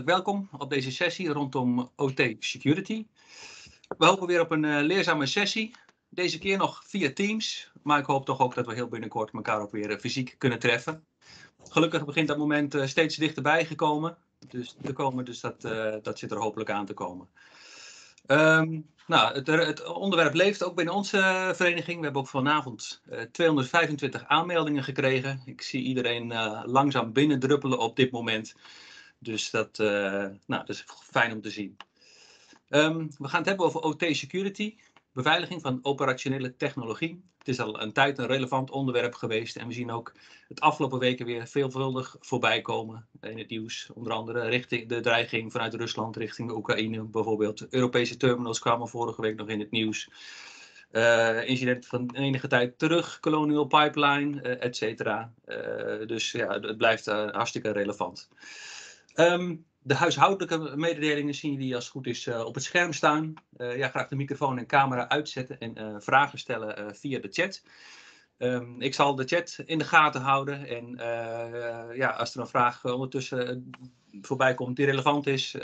welkom op deze sessie rondom OT Security. We hopen weer op een uh, leerzame sessie. Deze keer nog via Teams, maar ik hoop toch ook dat we heel binnenkort elkaar ook weer uh, fysiek kunnen treffen. Gelukkig begint dat moment uh, steeds dichterbij gekomen. Dus, te komen, dus dat, dat zit er hopelijk aan te komen. Um, nou, het, het, onderwerp leeft ook binnen onze vereniging. We hebben ook vanavond 225 aanmeldingen gekregen. Ik zie iedereen langzaam binnendruppelen op dit moment. Dus dat, uh, nou, dat is fijn om te zien. Um, we gaan het hebben over OT security, beveiliging van operationele technologie. Het is al een tijd een relevant onderwerp geweest en we zien ook het afgelopen weken weer veelvuldig voorbij komen in het nieuws. Onder andere richting de dreiging vanuit Rusland richting de Oekraïne bijvoorbeeld. Europese terminals kwamen vorige week nog in het nieuws. Uh, incident van enige tijd terug, Colonial Pipeline, uh, et cetera. Dus ja, het blijft hartstikke relevant. Um, de huishoudelijke mededelingen zien jullie als het goed is uh, op het scherm staan. Uh, ja, graag de microfoon en camera uitzetten en uh, vragen stellen via de chat. Um, ik zal de chat in de gaten houden en ja, als er een vraag ondertussen voorbij komt die relevant is,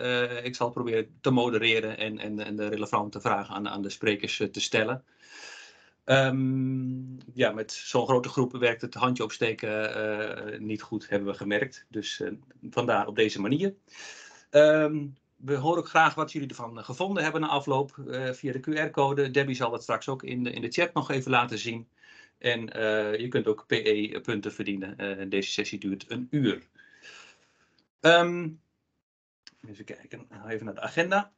ik zal proberen te modereren en, en, en de relevante vragen aan, aan de sprekers te stellen. Um, ja, met zo'n grote groep werkt het handje opsteken uh, niet goed, hebben we gemerkt. Dus uh, vandaar op deze manier. Um, we horen ook graag wat jullie ervan gevonden hebben na afloop uh, via de QR-code. Debbie zal het straks ook in de, in de chat nog even laten zien. En je kunt ook PE-punten verdienen. deze sessie duurt een uur. Um, even kijken, even naar de agenda.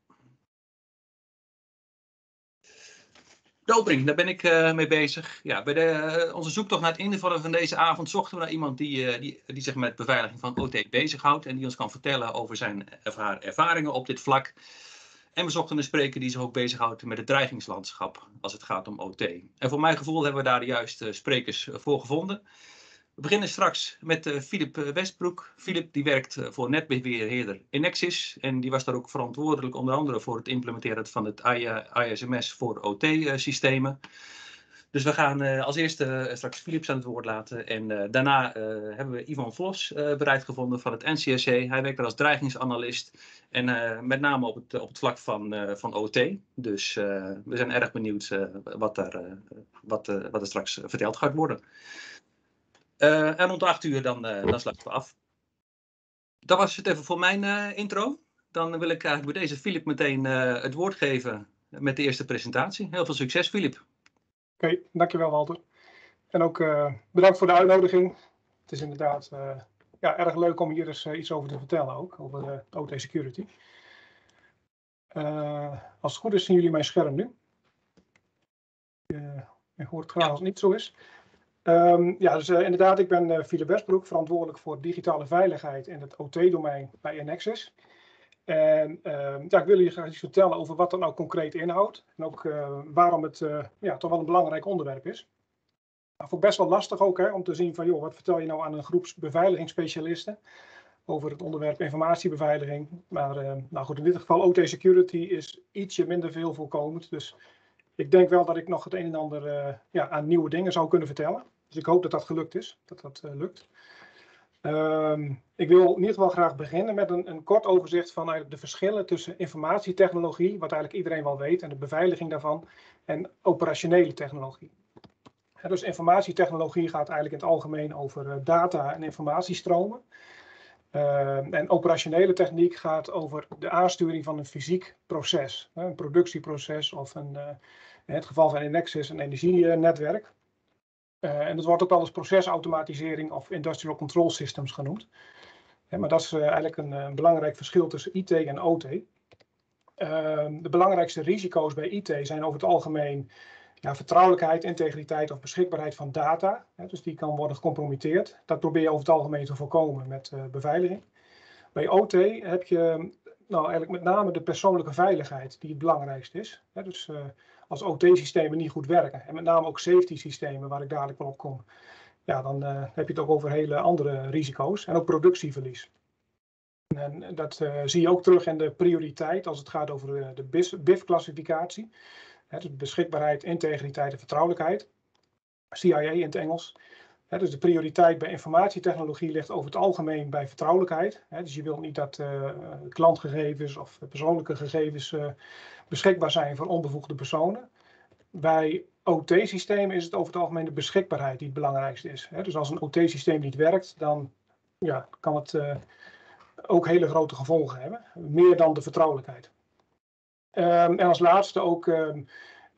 Dobring, daar ben ik uh, mee bezig. Ja, bij de, uh, onze zoektocht naar het invullen van deze avond zochten we naar iemand die, uh, die, die zich met beveiliging van OT bezighoudt en die ons kan vertellen over zijn of haar ervaringen op dit vlak. En we zochten een spreker die zich ook bezighoudt met het dreigingslandschap als het gaat om OT. En voor mijn gevoel hebben we daar de juiste sprekers voor gevonden. We beginnen straks met Filip Westbroek. Filip die werkt uh, voor netbeheerder Enexis en die was daar ook verantwoordelijk onder andere voor het implementeren van het ISMS voor OT-systemen. Dus we gaan als eerste straks Philips aan het woord laten. En daarna hebben we Ivan Vlos bereid gevonden van het NCSC. Hij werkt daar als dreigingsanalist. En met name op het, op het vlak van, van OT. Dus we zijn erg benieuwd wat, daar, wat, wat er straks verteld gaat worden. Uh, en rond 8 uur dan, uh, dan sluiten we af. Dat was het even voor mijn uh, intro. Dan wil ik eigenlijk bij deze Filip meteen het woord geven met de eerste presentatie. Heel veel succes, Filip. Oké, okay, dankjewel Walter. En ook bedankt voor de uitnodiging. Het is inderdaad ja, erg leuk om hier eens iets over te vertellen ook, over OT security. als het goed is zien jullie mijn scherm nu. ik hoor het graag als het niet zo is. Um, ja, dus uh, inderdaad, ik ben uh, Westbroek, verantwoordelijk voor digitale veiligheid in het OT-domein bij Enexis. En ja, ik wil je graag iets vertellen over wat dat nou concreet inhoudt en ook uh, waarom het ja, toch wel een belangrijk onderwerp is. Nou, voor best wel lastig ook hè, om te zien van, joh, wat vertel je nou aan een groep beveiligingsspecialisten over het onderwerp informatiebeveiliging. Maar nou goed, in dit geval OT security is ietsje minder veel voorkomend, dus ik denk wel dat ik nog het een en ander uh, ja, aan nieuwe dingen zou kunnen vertellen. Dus ik hoop dat dat gelukt is, dat dat uh, lukt. Um, ik wil in ieder geval graag beginnen met een, een kort overzicht van de verschillen tussen informatietechnologie, wat eigenlijk iedereen wel weet, en de beveiliging daarvan, en operationele technologie. Dus informatietechnologie gaat eigenlijk in het algemeen over uh, data en informatiestromen. Uh, en operationele techniek gaat over de aansturing van een fysiek proces, een productieproces of een, in het geval van Enexis een energienetwerk. Uh, en dat wordt ook wel eens procesautomatisering of industrial control systems genoemd. Maar dat is uh, eigenlijk een, een, belangrijk verschil tussen IT en OT. Ehm, de belangrijkste risico's bij IT zijn over het algemeen ja, vertrouwelijkheid, integriteit of beschikbaarheid van data. Dus die kan worden gecompromitteerd. Dat probeer je over het algemeen te voorkomen met beveiliging. Bij OT heb je nou, eigenlijk met name de persoonlijke veiligheid die het belangrijkste is. Dus als OT-systemen niet goed werken, en met name ook safety-systemen, waar ik dadelijk wel op kom, ja, dan uh, heb je het ook over hele andere risico's en ook productieverlies. En dat uh, zie je ook terug in de prioriteit als het gaat over de BIF-classificatie. Dus beschikbaarheid, integriteit en vertrouwelijkheid. CIA in het Engels. Dus de prioriteit bij informatietechnologie ligt over het algemeen bij vertrouwelijkheid. dus je wilt niet dat uh, klantgegevens of persoonlijke gegevens uh, beschikbaar zijn voor onbevoegde personen. Bij OT-systemen is het over het algemeen de beschikbaarheid die het belangrijkste is. dus als een OT-systeem niet werkt, dan ja, kan het uh, ook hele grote gevolgen hebben. Meer dan de vertrouwelijkheid. Um, en als laatste ook um,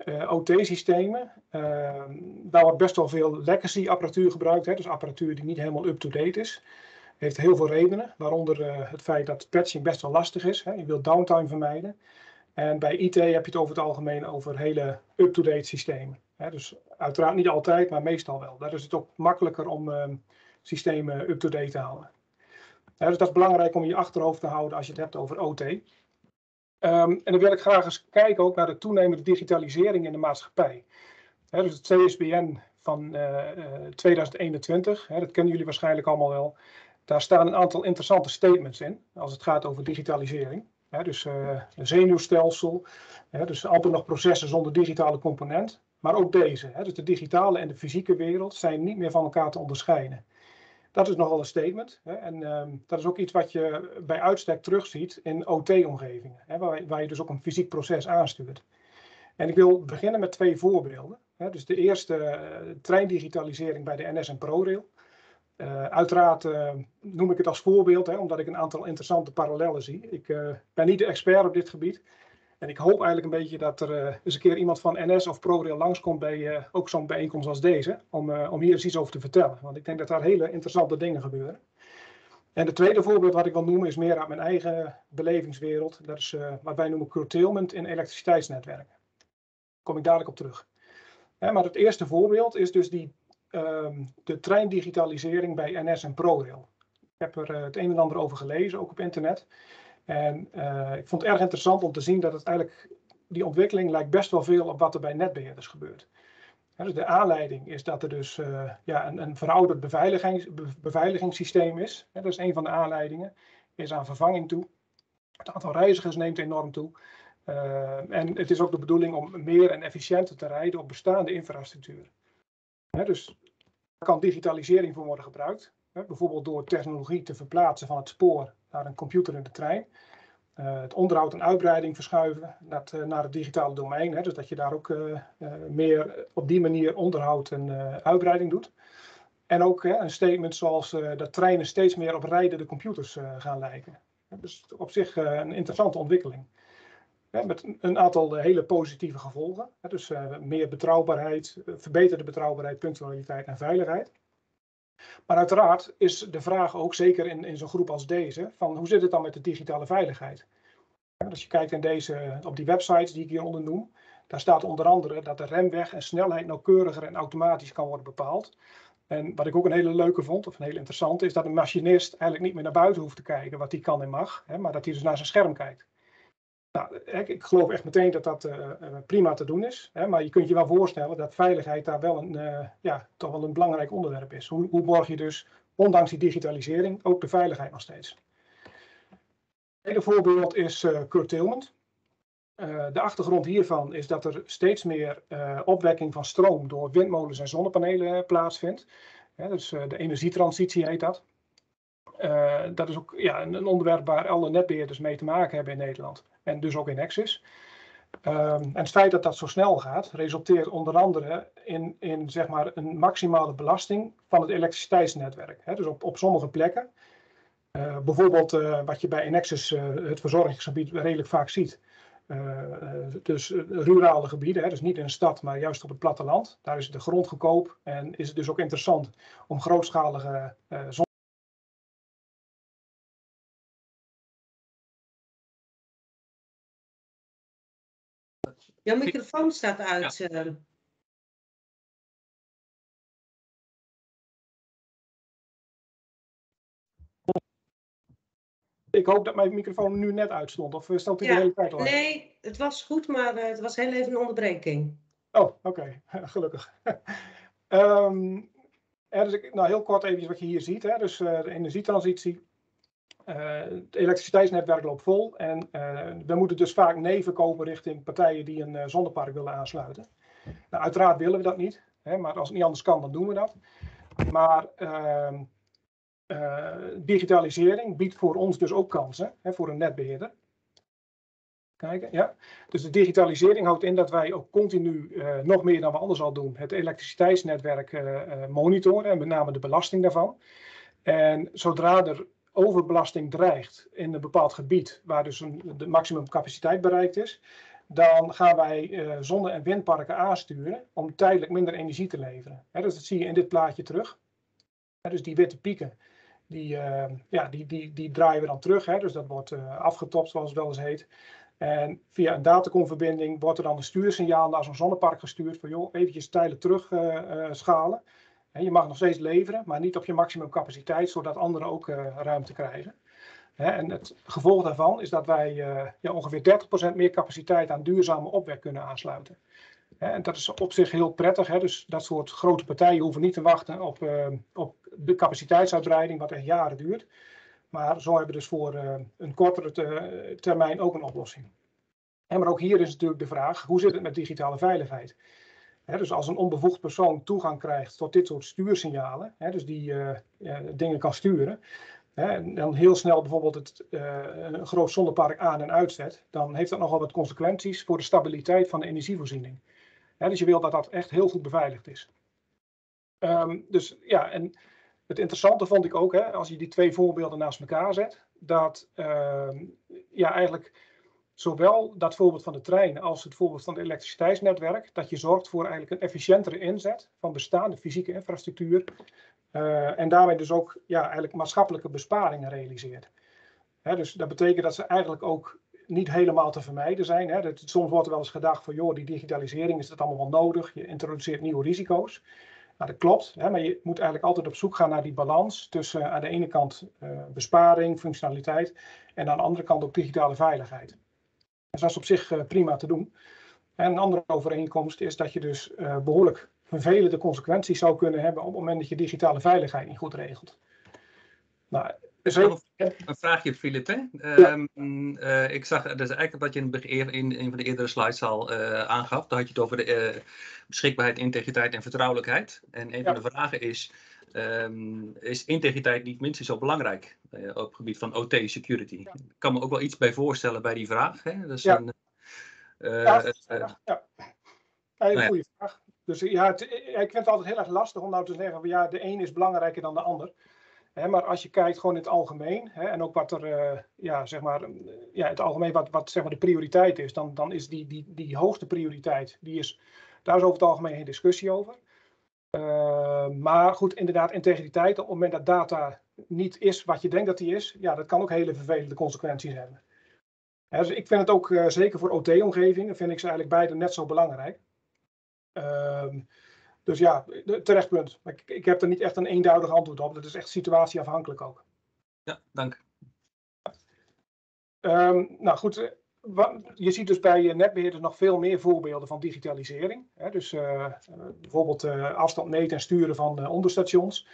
uh, OT-systemen. Uh, daar wordt best wel veel legacy apparatuur gebruikt. Hè, dus apparatuur die niet helemaal up-to-date is. Heeft heel veel redenen, waaronder uh, het feit dat patching best wel lastig is. Hè. Je wilt downtime vermijden. En bij IT heb je het over het algemeen over hele up-to-date systemen. Hè. Dus uiteraard niet altijd, maar meestal wel. Daar is het ook makkelijker om ehm, systemen up-to-date te houden. dus dat is belangrijk om je achterhoofd te houden als je het hebt over OT. Um, en dan wil ik graag eens kijken ook naar de toenemende digitalisering in de maatschappij. Dus het CSBN van uh, uh, 2021, he, dat kennen jullie waarschijnlijk allemaal wel. Daar staan een aantal interessante statements in als het gaat over digitalisering. Dus uh, een zenuwstelsel, dus amper nog processen zonder digitale component. Maar ook deze, dus de digitale en de fysieke wereld zijn niet meer van elkaar te onderscheiden. Dat is nogal een statement. Hè? En um, dat is ook iets wat je bij uitstek terugziet in OT-omgevingen, waar, waar, je dus ook een fysiek proces aanstuurt. En ik wil beginnen met twee voorbeelden. Hè? Dus de eerste uh, treindigitalisering bij de NS en ProRail. Uh, uiteraard uh, noem ik het als voorbeeld, hè, omdat ik een aantal interessante parallellen zie. Ik ben niet de expert op dit gebied, en ik hoop eigenlijk een beetje dat er uh, eens een keer iemand van NS of ProRail langskomt bij uh, ook zo'n bijeenkomst als deze, om, uh, om hier eens iets over te vertellen. Want ik denk dat daar hele interessante dingen gebeuren. En het tweede voorbeeld wat ik wil noemen is meer uit mijn eigen belevingswereld. Dat is wat wij noemen curtailment in elektriciteitsnetwerken. Daar kom ik dadelijk op terug. maar het eerste voorbeeld is dus die, um, de treindigitalisering bij NS en ProRail. Ik heb er het een en ander over gelezen, ook op internet. En uh, ik vond het erg interessant om te zien dat het eigenlijk, die ontwikkeling lijkt best wel veel op wat er bij netbeheerders gebeurt. Dus de aanleiding is dat er dus uh, ja, een, een verouderd beveiligings, beveiligingssysteem is. Dat is een van de aanleidingen. Is aan vervanging toe. Het aantal reizigers neemt enorm toe. Uh, en het is ook de bedoeling om meer en efficiënter te rijden op bestaande infrastructuur. Dus daar kan digitalisering voor worden gebruikt. bijvoorbeeld door technologie te verplaatsen van het spoor naar een computer in de trein. Uh, het onderhoud en uitbreiding verschuiven dat, uh, naar het digitale domein. Hè, dus dat je daar ook uh, meer op die manier onderhoud en uitbreiding doet. En ook een statement zoals dat treinen steeds meer op rijdende computers gaan lijken. Dus op zich een interessante ontwikkeling. met een aantal hele positieve gevolgen. Dus meer betrouwbaarheid, verbeterde betrouwbaarheid, punctualiteit en veiligheid. Maar uiteraard is de vraag ook, zeker in, in zo'n groep als deze, van hoe zit het dan met de digitale veiligheid? als je kijkt in deze, op die websites die ik hieronder noem, daar staat onder andere dat de remweg en snelheid nauwkeuriger en automatisch kan worden bepaald. En wat ik ook een hele leuke vond, of een hele interessante, is dat een machinist eigenlijk niet meer naar buiten hoeft te kijken wat hij kan en mag, hè, maar dat hij dus naar zijn scherm kijkt. Nou, ik geloof echt meteen dat dat uh, prima te doen is. Hè, maar je kunt je wel voorstellen dat veiligheid daar wel een, uh, ja, toch wel een belangrijk onderwerp is. Hoe, hoe borg je dus, ondanks die digitalisering, ook de veiligheid nog steeds? Tweede voorbeeld is curtailment. de achtergrond hiervan is dat er steeds meer opwekking van stroom door windmolens en zonnepanelen plaatsvindt. dus de energietransitie heet dat. Dat is ook ja, een, onderwerp waar alle netbeheerders mee te maken hebben in Nederland en dus ook in Nexus. Um, en het feit dat dat zo snel gaat, resulteert onder andere in, in zeg maar een maximale belasting van het elektriciteitsnetwerk. Dus op, op sommige plekken, uh, bijvoorbeeld uh, wat je bij uh, het verzorgingsgebied, redelijk vaak ziet. dus rurale gebieden, dus niet in een stad, maar juist op het platteland. Daar is de grond goedkoop en is het dus ook interessant om grootschalige Jouw microfoon staat uit. Ja. Uh... Ik hoop dat mijn microfoon nu net uitstond. Of stond hij ja, de hele tijd al Nee, het was goed, maar uh, het was heel even een onderbreking. Oh, oké. Okay. Gelukkig. um, dus, nou, heel kort even wat je hier ziet. Hè. Dus uh, de energietransitie. Uh, het elektriciteitsnetwerk loopt vol en uh, we moeten dus vaak nee verkopen richting partijen die een uh, zonnepark willen aansluiten. Nou, uiteraard willen we dat niet, hè, maar als het niet anders kan, dan doen we dat. Maar ehm, eh, digitalisering biedt voor ons dus ook kansen, hè, voor een netbeheerder. Kijken, ja. Dus de digitalisering houdt in dat wij ook continu, nog meer dan we anders al doen, het elektriciteitsnetwerk monitoren en met name de belasting daarvan. En zodra er overbelasting dreigt in een bepaald gebied, waar dus een, de maximumcapaciteit bereikt is, dan gaan wij uh, zonne- en windparken aansturen om tijdelijk minder energie te leveren. dus dat zie je in dit plaatje terug. dus die witte pieken, die, uh, ja, die, die, die draaien we dan terug. Dus dat wordt uh, afgetopt, zoals het wel eens heet. En via een datacomverbinding wordt er dan een stuursignaal naar zo'n zonnepark gestuurd van joh, eventjes tijdelijk terugschalen. Je mag nog steeds leveren, maar niet op je maximumcapaciteit, zodat anderen ook ruimte krijgen. En het gevolg daarvan is dat wij ja, ongeveer 30% meer capaciteit aan duurzame opwek kunnen aansluiten. En dat is op zich heel prettig. Dus dat soort grote partijen hoeven niet te wachten op, uh, op de capaciteitsuitbreiding, wat echt jaren duurt. Maar zo hebben we dus voor een kortere te, termijn ook een oplossing. Maar ook hier is natuurlijk de vraag, hoe zit het met digitale veiligheid? Dus als een onbevoegd persoon toegang krijgt tot dit soort stuursignalen, dus die uh, dingen kan sturen, en dan heel snel bijvoorbeeld het, een groot zonnepark aan- en uitzet, dan heeft dat nogal wat consequenties voor de stabiliteit van de energievoorziening dus je wil dat dat echt heel goed beveiligd is. Um, dus ja, en het interessante vond ik ook, als je die twee voorbeelden naast elkaar zet, dat uh, ja, eigenlijk zowel dat voorbeeld van de trein als het voorbeeld van het elektriciteitsnetwerk, dat je zorgt voor eigenlijk een efficiëntere inzet van bestaande fysieke infrastructuur uh, en daarmee dus ook ja, eigenlijk maatschappelijke besparingen realiseert. Hè, dus dat betekent dat ze eigenlijk ook niet helemaal te vermijden zijn. Hè. Dat, soms wordt er wel eens gedacht van, joh, die digitalisering is dat allemaal wel nodig. Je introduceert nieuwe risico's. Nou, dat klopt, hè, maar je moet eigenlijk altijd op zoek gaan naar die balans tussen aan de ene kant uh, besparing, functionaliteit en aan de andere kant ook digitale veiligheid. Dat is op zich uh, prima te doen. En een andere overeenkomst is dat je dus behoorlijk vervelende consequenties zou kunnen hebben op het moment dat je digitale veiligheid niet goed regelt. Nou, een vraagje. Hè? Ja. Um, uh, ik zag, dat is eigenlijk wat je in, in een van de eerdere slides al uh, aangaf. Daar had je het over de uh, beschikbaarheid, integriteit en vertrouwelijkheid. En een ja. van de vragen is, um, is integriteit niet minstens zo belangrijk op het gebied van OT security? Ja. Ik kan me ook wel iets bij voorstellen bij die vraag. Hè? Dat is ja. een, ja, ja. ja. een goede vraag. Dus ja, het, ik vind het altijd heel erg lastig om nou te zeggen, ja, de een is belangrijker dan de ander. Hè, maar als je kijkt gewoon in het algemeen, hè, en ook wat er, uh, ja, zeg maar, ja, het algemeen wat, wat zeg maar de prioriteit is, dan, dan is die, die, die hoogste prioriteit, die is, daar is over het algemeen geen discussie over. Uh, maar goed, inderdaad, integriteit, op het moment dat data niet is wat je denkt dat die is, ja, dat kan ook hele vervelende consequenties hebben. Hè, dus ik vind het ook, uh, zeker voor OT-omgevingen, vind ik ze eigenlijk beide net zo belangrijk. Ehm, dus ja, terecht punt. Ik, ik heb er niet echt een eenduidig antwoord op. Dat is echt situatieafhankelijk ook. Ja, dank. Um, nou goed, je ziet dus bij netbeheerders nog veel meer voorbeelden van digitalisering. Dus uh, bijvoorbeeld uh, afstand meten en sturen van onderstations.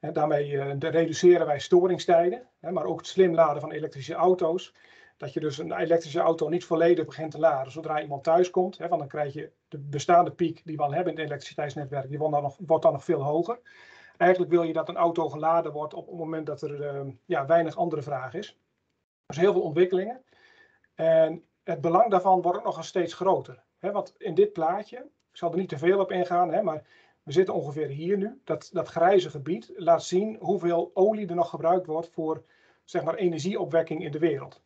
Daarmee reduceren wij storingstijden, maar ook het slim laden van elektrische auto's. Dat je dus een elektrische auto niet volledig begint te laden zodra iemand thuis komt. Want dan krijg je de bestaande piek die we al hebben in het elektriciteitsnetwerk, die wordt dan nog, wordt dan nog veel hoger. Eigenlijk wil je dat een auto geladen wordt op het moment dat er ja, weinig andere vraag is. Dus heel veel ontwikkelingen. En het belang daarvan wordt nog steeds groter. Want in dit plaatje, ik zal er niet te veel op ingaan, maar we zitten ongeveer hier nu. Dat, dat grijze gebied laat zien hoeveel olie er nog gebruikt wordt voor zeg maar, energieopwekking in de wereld.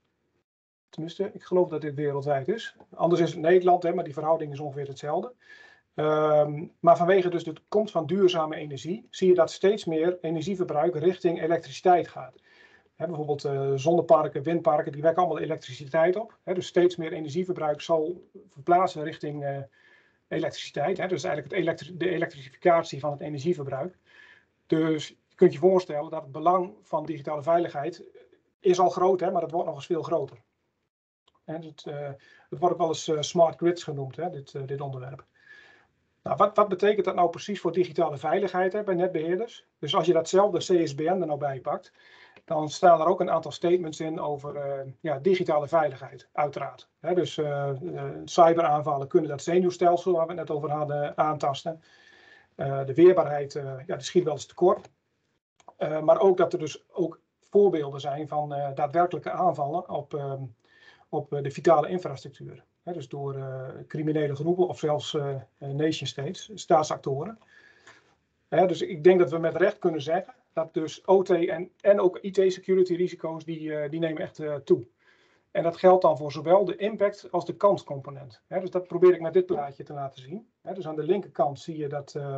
Tenminste, ik geloof dat dit wereldwijd is. Anders is het Nederland, maar die verhouding is ongeveer hetzelfde. Um, maar vanwege dus de komst van duurzame energie, zie je dat steeds meer energieverbruik richting elektriciteit gaat. Bijvoorbeeld uh, zonneparken, windparken, die wekken allemaal elektriciteit op. Dus steeds meer energieverbruik zal verplaatsen richting uh, elektriciteit. Dus eigenlijk het de elektrificatie van het energieverbruik. Dus je kunt je voorstellen dat het belang van digitale veiligheid is al groot, maar dat wordt nog eens veel groter. Het, uh, wordt ook wel eens smart grids genoemd, dit, dit onderwerp. Nou, wat, wat, betekent dat nou precies voor digitale veiligheid bij netbeheerders? Dus als je datzelfde CSBN er nou bij pakt, dan staan er ook een aantal statements in over ja, digitale veiligheid, uiteraard. Dus cyberaanvallen kunnen dat zenuwstelsel, waar we het net over hadden, aantasten. de weerbaarheid ja, die schiet wel eens tekort. maar ook dat er dus ook voorbeelden zijn van daadwerkelijke aanvallen op, ehm, op de vitale infrastructuur. dus door criminele groepen of zelfs nation states, staatsactoren. dus ik denk dat we met recht kunnen zeggen dat dus OT en, en ook IT-security risico's, die, die nemen echt toe. En dat geldt dan voor zowel de impact als de kanscomponent. dus dat probeer ik met dit plaatje te laten zien. dus aan de linkerkant zie je dat uh,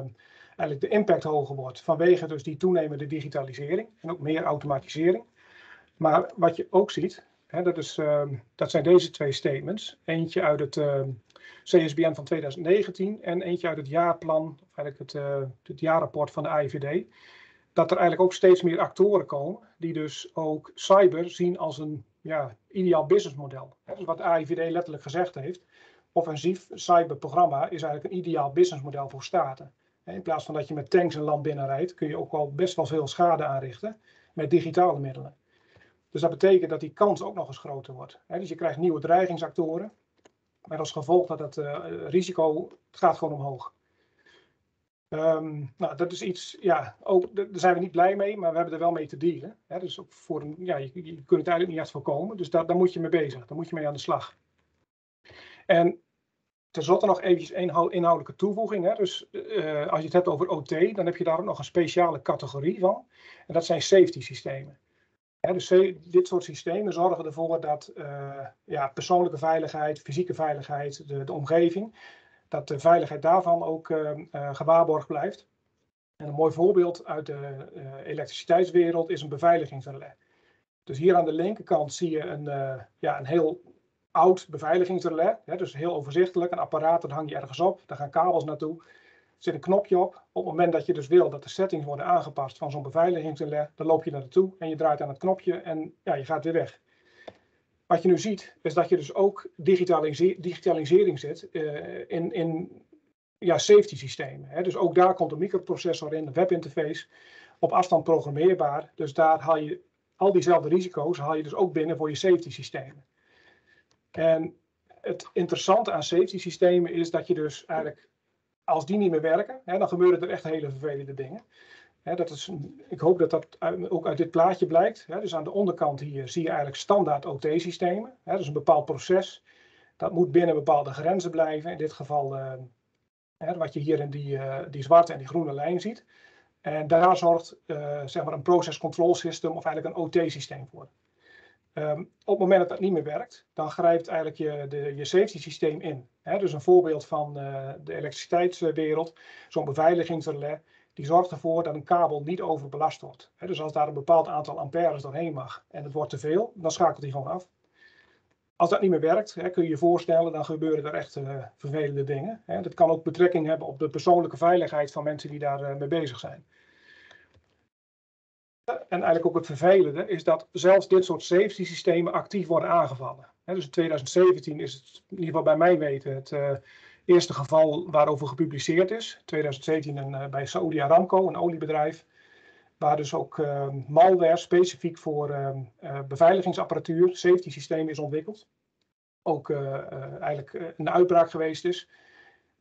eigenlijk de impact hoger wordt vanwege dus die toenemende digitalisering en ook meer automatisering. Maar wat je ook ziet, dat, is, dat zijn deze twee statements. Eentje uit het uh, CSBN van 2019 en eentje uit het jaarplan, of eigenlijk het, eh, het jaarrapport van de AIVD. Dat er eigenlijk ook steeds meer actoren komen die dus ook cyber zien als een ja, ideaal businessmodel. Dus wat AIVD letterlijk gezegd heeft, offensief cyberprogramma is eigenlijk een ideaal businessmodel voor staten. In plaats van dat je met tanks een land binnenrijdt, kun je ook wel best wel veel schade aanrichten met digitale middelen. Dus dat betekent dat die kans ook nog eens groter wordt. Dus je krijgt nieuwe dreigingsactoren, met als gevolg dat het uh, risico gaat gewoon omhoog. Um, nou, dat is iets, ja, ook, daar zijn we niet blij mee, maar we hebben er wel mee te dealen. Hè? Dus ook voor een, ja, je, kunt het eigenlijk niet echt voorkomen, dus daar, daar moet je mee bezig, daar moet je mee aan de slag. En tenslotte nog eventjes een inhoudelijke toevoeging. Hè? Dus uh, als je het hebt over OT, dan heb je daar ook nog een speciale categorie van. En dat zijn safety systemen. Hè, dus dit soort systemen zorgen ervoor dat uh, ja, persoonlijke veiligheid, fysieke veiligheid, de omgeving, dat de veiligheid daarvan ook uh, gewaarborgd blijft. En een mooi voorbeeld uit de uh, elektriciteitswereld is een beveiligingsrelais. Dus hier aan de linkerkant zie je een, ja, een heel oud beveiligingsrelais. Dus heel overzichtelijk. Een apparaat, dat hang je ergens op. Daar gaan kabels naartoe. Er zit een knopje op. Op het moment dat je dus wil dat de settings worden aangepast van zo'n beveiligingsrelais, dan loop je naar naartoe en je draait aan het knopje en ja, je gaat weer weg. Wat je nu ziet, is dat je dus ook digitalisering zet uh, in, in ja, safety systemen. Hè. Dus ook daar komt een microprocessor in, een webinterface, op afstand programmeerbaar. Dus daar haal je al diezelfde risico's haal je dus ook binnen voor je safety systemen. En het interessante aan safety systemen is dat je dus eigenlijk, als die niet meer werken, hè, dan gebeuren er echt hele vervelende dingen dat is, ik hoop dat dat ook uit dit plaatje blijkt. dus aan de onderkant hier zie je eigenlijk standaard OT-systemen. Dat is een bepaald proces. Dat moet binnen bepaalde grenzen blijven. In dit geval uh, wat je hier in die, uh, die zwarte en die groene lijn ziet. En daar zorgt uh, zeg maar een process control system of eigenlijk een OT-systeem voor. Um, op het moment dat dat niet meer werkt, dan grijpt eigenlijk je, de, je safety systeem in. dus een voorbeeld van de elektriciteitswereld, zo'n beveiligingsrelais die zorgt ervoor dat een kabel niet overbelast wordt. dus als daar een bepaald aantal amperes doorheen mag en het wordt te veel, dan schakelt hij gewoon af. Als dat niet meer werkt, kun je je voorstellen, dan gebeuren er echt uh, vervelende dingen. dat kan ook betrekking hebben op de persoonlijke veiligheid van mensen die daar uh, mee bezig zijn. En eigenlijk ook het vervelende is dat zelfs dit soort safety systemen actief worden aangevallen. dus in 2017 is het, in ieder geval bij mij weten, het uh, eerste geval waarover gepubliceerd is. 2017 een, uh, bij Saudi Aramco, een oliebedrijf. Waar dus ook uh, malware specifiek voor uh, beveiligingsapparatuur, safety systemen is ontwikkeld. Ook eigenlijk een uitbraak geweest is.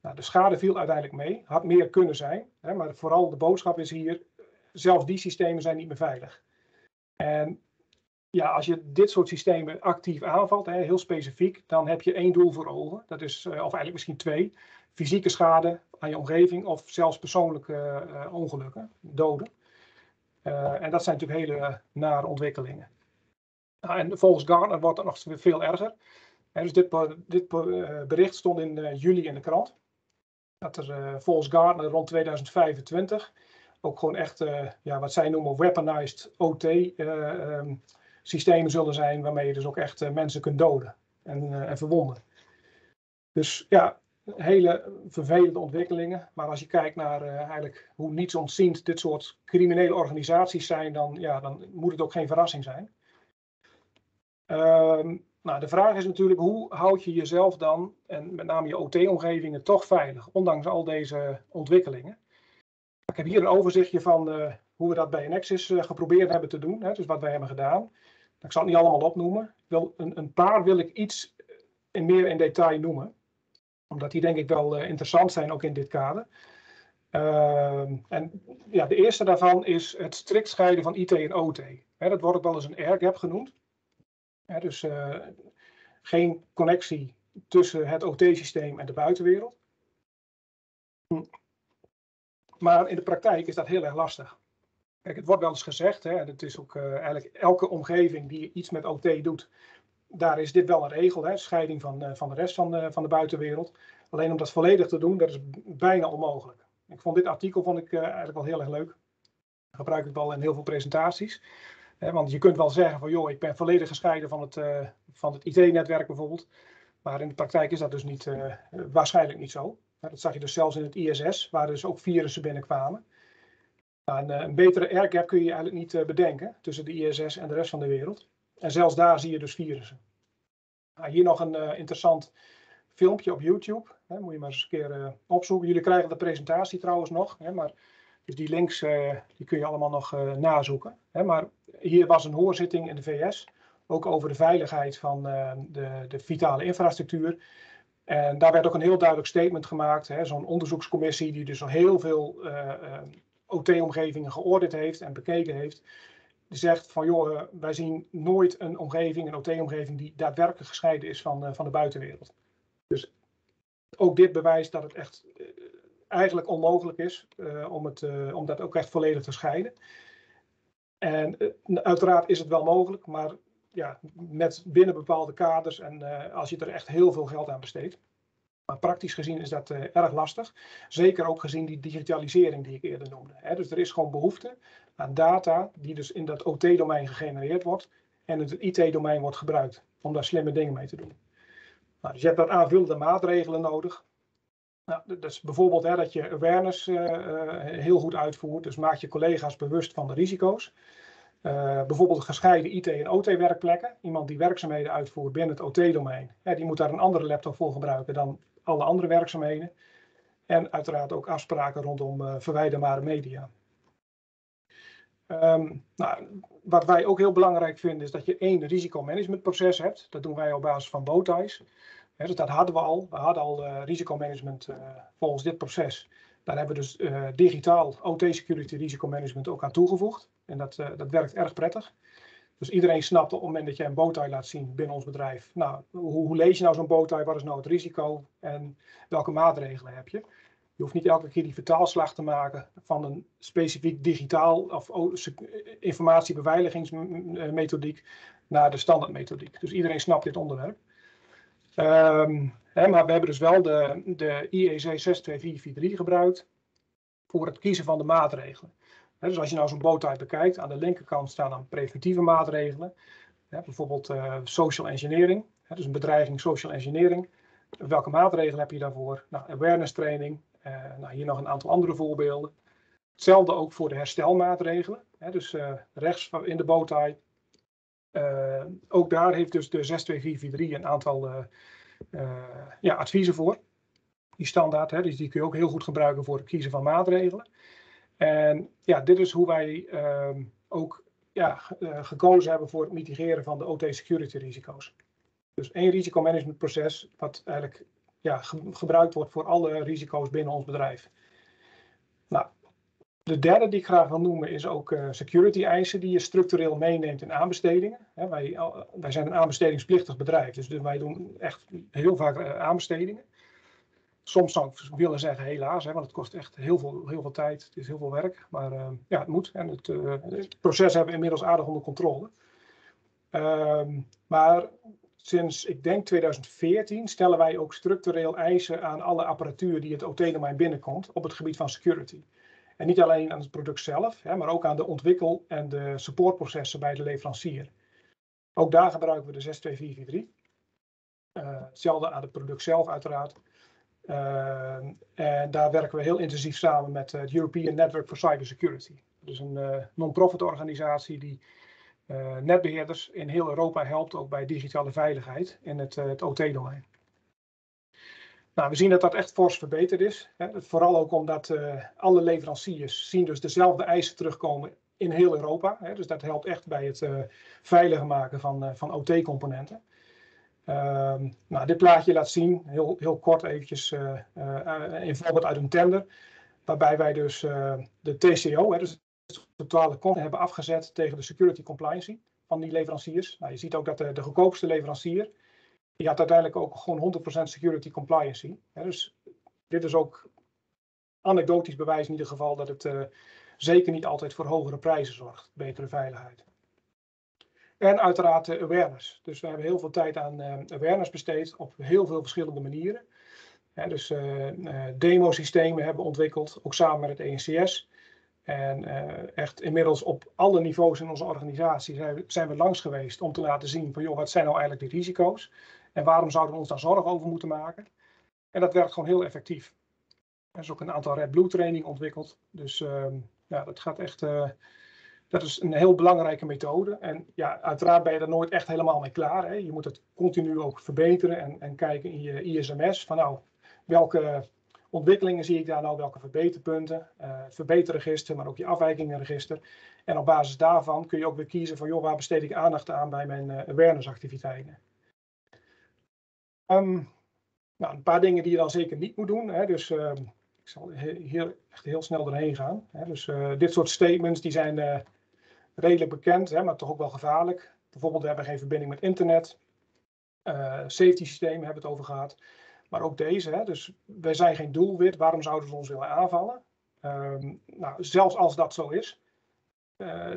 Nou, de schade viel uiteindelijk mee. Had meer kunnen zijn. Hè, maar vooral de boodschap is hier, zelfs die systemen zijn niet meer veilig. En ja, als je dit soort systemen actief aanvalt, hè, heel specifiek, dan heb je één doel voor ogen. Dat is, uh, of eigenlijk misschien twee, fysieke schade aan je omgeving of zelfs persoonlijke uh, ongelukken, doden. Uh, en dat zijn natuurlijk hele nare ontwikkelingen. Nou, en volgens Gartner wordt het nog veel erger. En dus dit, dit bericht stond in juli in de krant. Dat er volgens Gartner rond 2025 ook gewoon echt, ja, wat zij noemen weaponized OT um, systemen zullen zijn waarmee je dus ook echt uh, mensen kunt doden en, uh, en verwonden. Dus ja, hele vervelende ontwikkelingen. Maar als je kijkt naar uh, eigenlijk hoe niets ontziend dit soort criminele organisaties zijn, dan, ja, dan moet het ook geen verrassing zijn. Ehm, nou, de vraag is natuurlijk, hoe houd je jezelf dan, en met name je OT-omgevingen, toch veilig, ondanks al deze ontwikkelingen? Ik heb hier een overzichtje van hoe we dat bij Nexus geprobeerd hebben te doen, hè, dus wat wij hebben gedaan. Ik zal het niet allemaal opnoemen. Wil, een, een, paar wil ik iets in meer in detail noemen. Omdat die denk ik wel uh, interessant zijn, ook in dit kader. Ehm, en ja, de eerste daarvan is het strikt scheiden van IT en OT. dat wordt ook wel eens een air gap genoemd. dus uh, geen connectie tussen het OT-systeem en de buitenwereld. Maar in de praktijk is dat heel erg lastig. Kijk, het wordt wel eens gezegd, hè, en het is ook uh, eigenlijk elke omgeving die iets met OT doet, daar is dit wel een regel, hè, scheiding van, uh, van de rest van van de buitenwereld. Alleen om dat volledig te doen, dat is bijna onmogelijk. Ik vond dit artikel vond ik, uh, eigenlijk wel heel erg leuk. Gebruik ik wel in heel veel presentaties. want je kunt wel zeggen van joh, ik ben volledig gescheiden van het, van het IT-netwerk bijvoorbeeld. Maar in de praktijk is dat dus niet, waarschijnlijk niet zo. dat zag je dus zelfs in het ISS, waar dus ook virussen binnenkwamen. Een, een, betere airgap kun je eigenlijk niet uh, bedenken tussen de ISS en de rest van de wereld. En zelfs daar zie je dus virussen. Nou, hier nog een uh, interessant filmpje op YouTube. Hè, moet je maar eens een keer uh, opzoeken. Jullie krijgen de presentatie trouwens nog. Hè, maar dus die links die kun je allemaal nog nazoeken. Hè, maar hier was een hoorzitting in de VS. Ook over de veiligheid van de, de vitale infrastructuur. En daar werd ook een heel duidelijk statement gemaakt. Zo'n onderzoekscommissie die dus al heel veel OT-omgevingen geoordeeld heeft en bekeken heeft, zegt van joh, wij zien nooit een omgeving, een OT-omgeving die daadwerkelijk gescheiden is van, uh, van de buitenwereld. Dus ook dit bewijst dat het echt uh, eigenlijk onmogelijk is om, het, om dat ook echt volledig te scheiden. En uiteraard is het wel mogelijk, maar ja, met binnen bepaalde kaders en als je er echt heel veel geld aan besteedt. Maar praktisch gezien is dat uh, erg lastig. Zeker ook gezien die digitalisering die ik eerder noemde. Hè. Dus er is gewoon behoefte aan data die dus in dat OT-domein gegenereerd wordt en het IT-domein wordt gebruikt om daar slimme dingen mee te doen. Nou, dus je hebt daar aanvullende maatregelen nodig. Nou, dat is bijvoorbeeld hè, dat je awareness uh, uh, heel goed uitvoert. Dus maak je collega's bewust van de risico's. Bijvoorbeeld gescheiden IT- en OT-werkplekken. Iemand die werkzaamheden uitvoert binnen het OT-domein, die moet daar een andere laptop voor gebruiken dan alle andere werkzaamheden. En uiteraard ook afspraken rondom uh, verwijderbare media. Um, nou, wat wij ook heel belangrijk vinden is dat je één risicomanagementproces hebt. Dat doen wij op basis van bowties. dus dat hadden we al. We hadden al uh, risicomanagement uh, volgens dit proces. Daar hebben we dus digitaal OT-security risicomanagement ook aan toegevoegd. En dat, dat werkt erg prettig. Dus iedereen snapt op het moment dat je een bowtie laat zien binnen ons bedrijf. Nou, hoe, hoe lees je nou zo'n bowtie? Wat is nou het risico? En welke maatregelen heb je? Je hoeft niet elke keer die vertaalslag te maken van een specifiek digitaal of informatiebeveiligingsmethodiek naar de standaardmethodiek. Dus iedereen snapt dit onderwerp. Um, hè, maar we hebben dus wel de, de IEC 62443 gebruikt voor het kiezen van de maatregelen dus als je nou zo'n bowtie bekijkt, aan de linkerkant staan dan preventieve maatregelen. bijvoorbeeld uh, social engineering, dus een bedreiging social engineering. Welke maatregelen heb je daarvoor? Nou, awareness training. Uh, nou, hier nog een aantal andere voorbeelden. Hetzelfde ook voor de herstelmaatregelen. dus uh, rechts in de bowtie. ook daar heeft dus de 62443 een aantal ja, adviezen voor. Die standaard, dus die kun je ook heel goed gebruiken voor het kiezen van maatregelen. En ja, dit is hoe wij uh, ook ja, uh, gekozen hebben voor het mitigeren van de OT-security risico's. Dus één risicomanagementproces wat eigenlijk ja, ge gebruikt wordt voor alle risico's binnen ons bedrijf. Nou, de derde die ik graag wil noemen is ook uh, security eisen die je structureel meeneemt in aanbestedingen. wij, wij zijn een aanbestedingsplichtig bedrijf, dus, dus wij doen echt heel vaak uh, aanbestedingen. Soms zou ik willen zeggen helaas, hè, want het kost echt heel veel, heel veel tijd. Het is heel veel werk, maar uh, ja, het moet. En het, uh, het, proces hebben we inmiddels aardig onder controle. Um, maar sinds, ik denk 2014, stellen wij ook structureel eisen aan alle apparatuur die het OT-domein binnenkomt op het gebied van security. En niet alleen aan het product zelf, hè, maar ook aan de ontwikkel- en de supportprocessen bij de leverancier. Ook daar gebruiken we de 62443. Uh, hetzelfde aan het product zelf uiteraard. Uh, en daar werken we heel intensief samen met het European Network for Cybersecurity. Dus een uh, non-profit organisatie die uh, netbeheerders in heel Europa helpt, ook bij digitale veiligheid in het, het OT-domein. Nou, we zien dat dat echt fors verbeterd is. Hè. Vooral ook omdat alle leveranciers zien dus dezelfde eisen terugkomen in heel Europa. Hè. Dus dat helpt echt bij het veiliger maken van, van OT-componenten. Uh, nou, dit plaatje laat zien, heel, heel kort eventjes, uh, uh, een voorbeeld uit een tender. waarbij wij dus de TCO, hè, dus de totale content, hebben afgezet tegen de security compliance van die leveranciers. Nou, je ziet ook dat de, de goedkoopste leverancier, die had uiteindelijk ook gewoon 100% security compliance. Hè, dus dit is ook anekdotisch bewijs in ieder geval dat het zeker niet altijd voor hogere prijzen zorgt, betere veiligheid. En uiteraard uh, awareness. Dus we hebben heel veel tijd aan uh, awareness besteed op heel veel verschillende manieren. Dus demo-systemen hebben ontwikkeld, ook samen met het ENCS. En echt inmiddels op alle niveaus in onze organisatie zijn we, we langs geweest om te laten zien van joh, wat zijn nou eigenlijk de risico's? En waarom zouden we ons daar zorgen over moeten maken? En dat werkt gewoon heel effectief. Er is ook een aantal Red Blue training ontwikkeld. Dus uh, ja, dat gaat echt. Dat is een heel belangrijke methode. En ja, uiteraard ben je er nooit echt helemaal mee klaar. Hè. Je moet het continu ook verbeteren en, en kijken in je ISMS. Van nou, welke ontwikkelingen zie ik daar nou, welke verbeterpunten, uh, het verbeterregister, maar ook je afwijkingenregister. En op basis daarvan kun je ook weer kiezen van, joh, waar besteed ik aandacht aan bij mijn uh, awareness activiteiten. Um, nou, een paar dingen die je dan zeker niet moet doen. Hè. Dus uh, ik zal heel, echt heel snel doorheen gaan. Dus uh, dit soort statements die zijn redelijk bekend, hè, maar toch ook wel gevaarlijk. Bijvoorbeeld, we hebben geen verbinding met internet. safety systemen hebben we het over gehad. Maar ook deze, hè, dus wij zijn geen doelwit. Waarom zouden ze ons willen aanvallen? Um, nou, zelfs als dat zo is,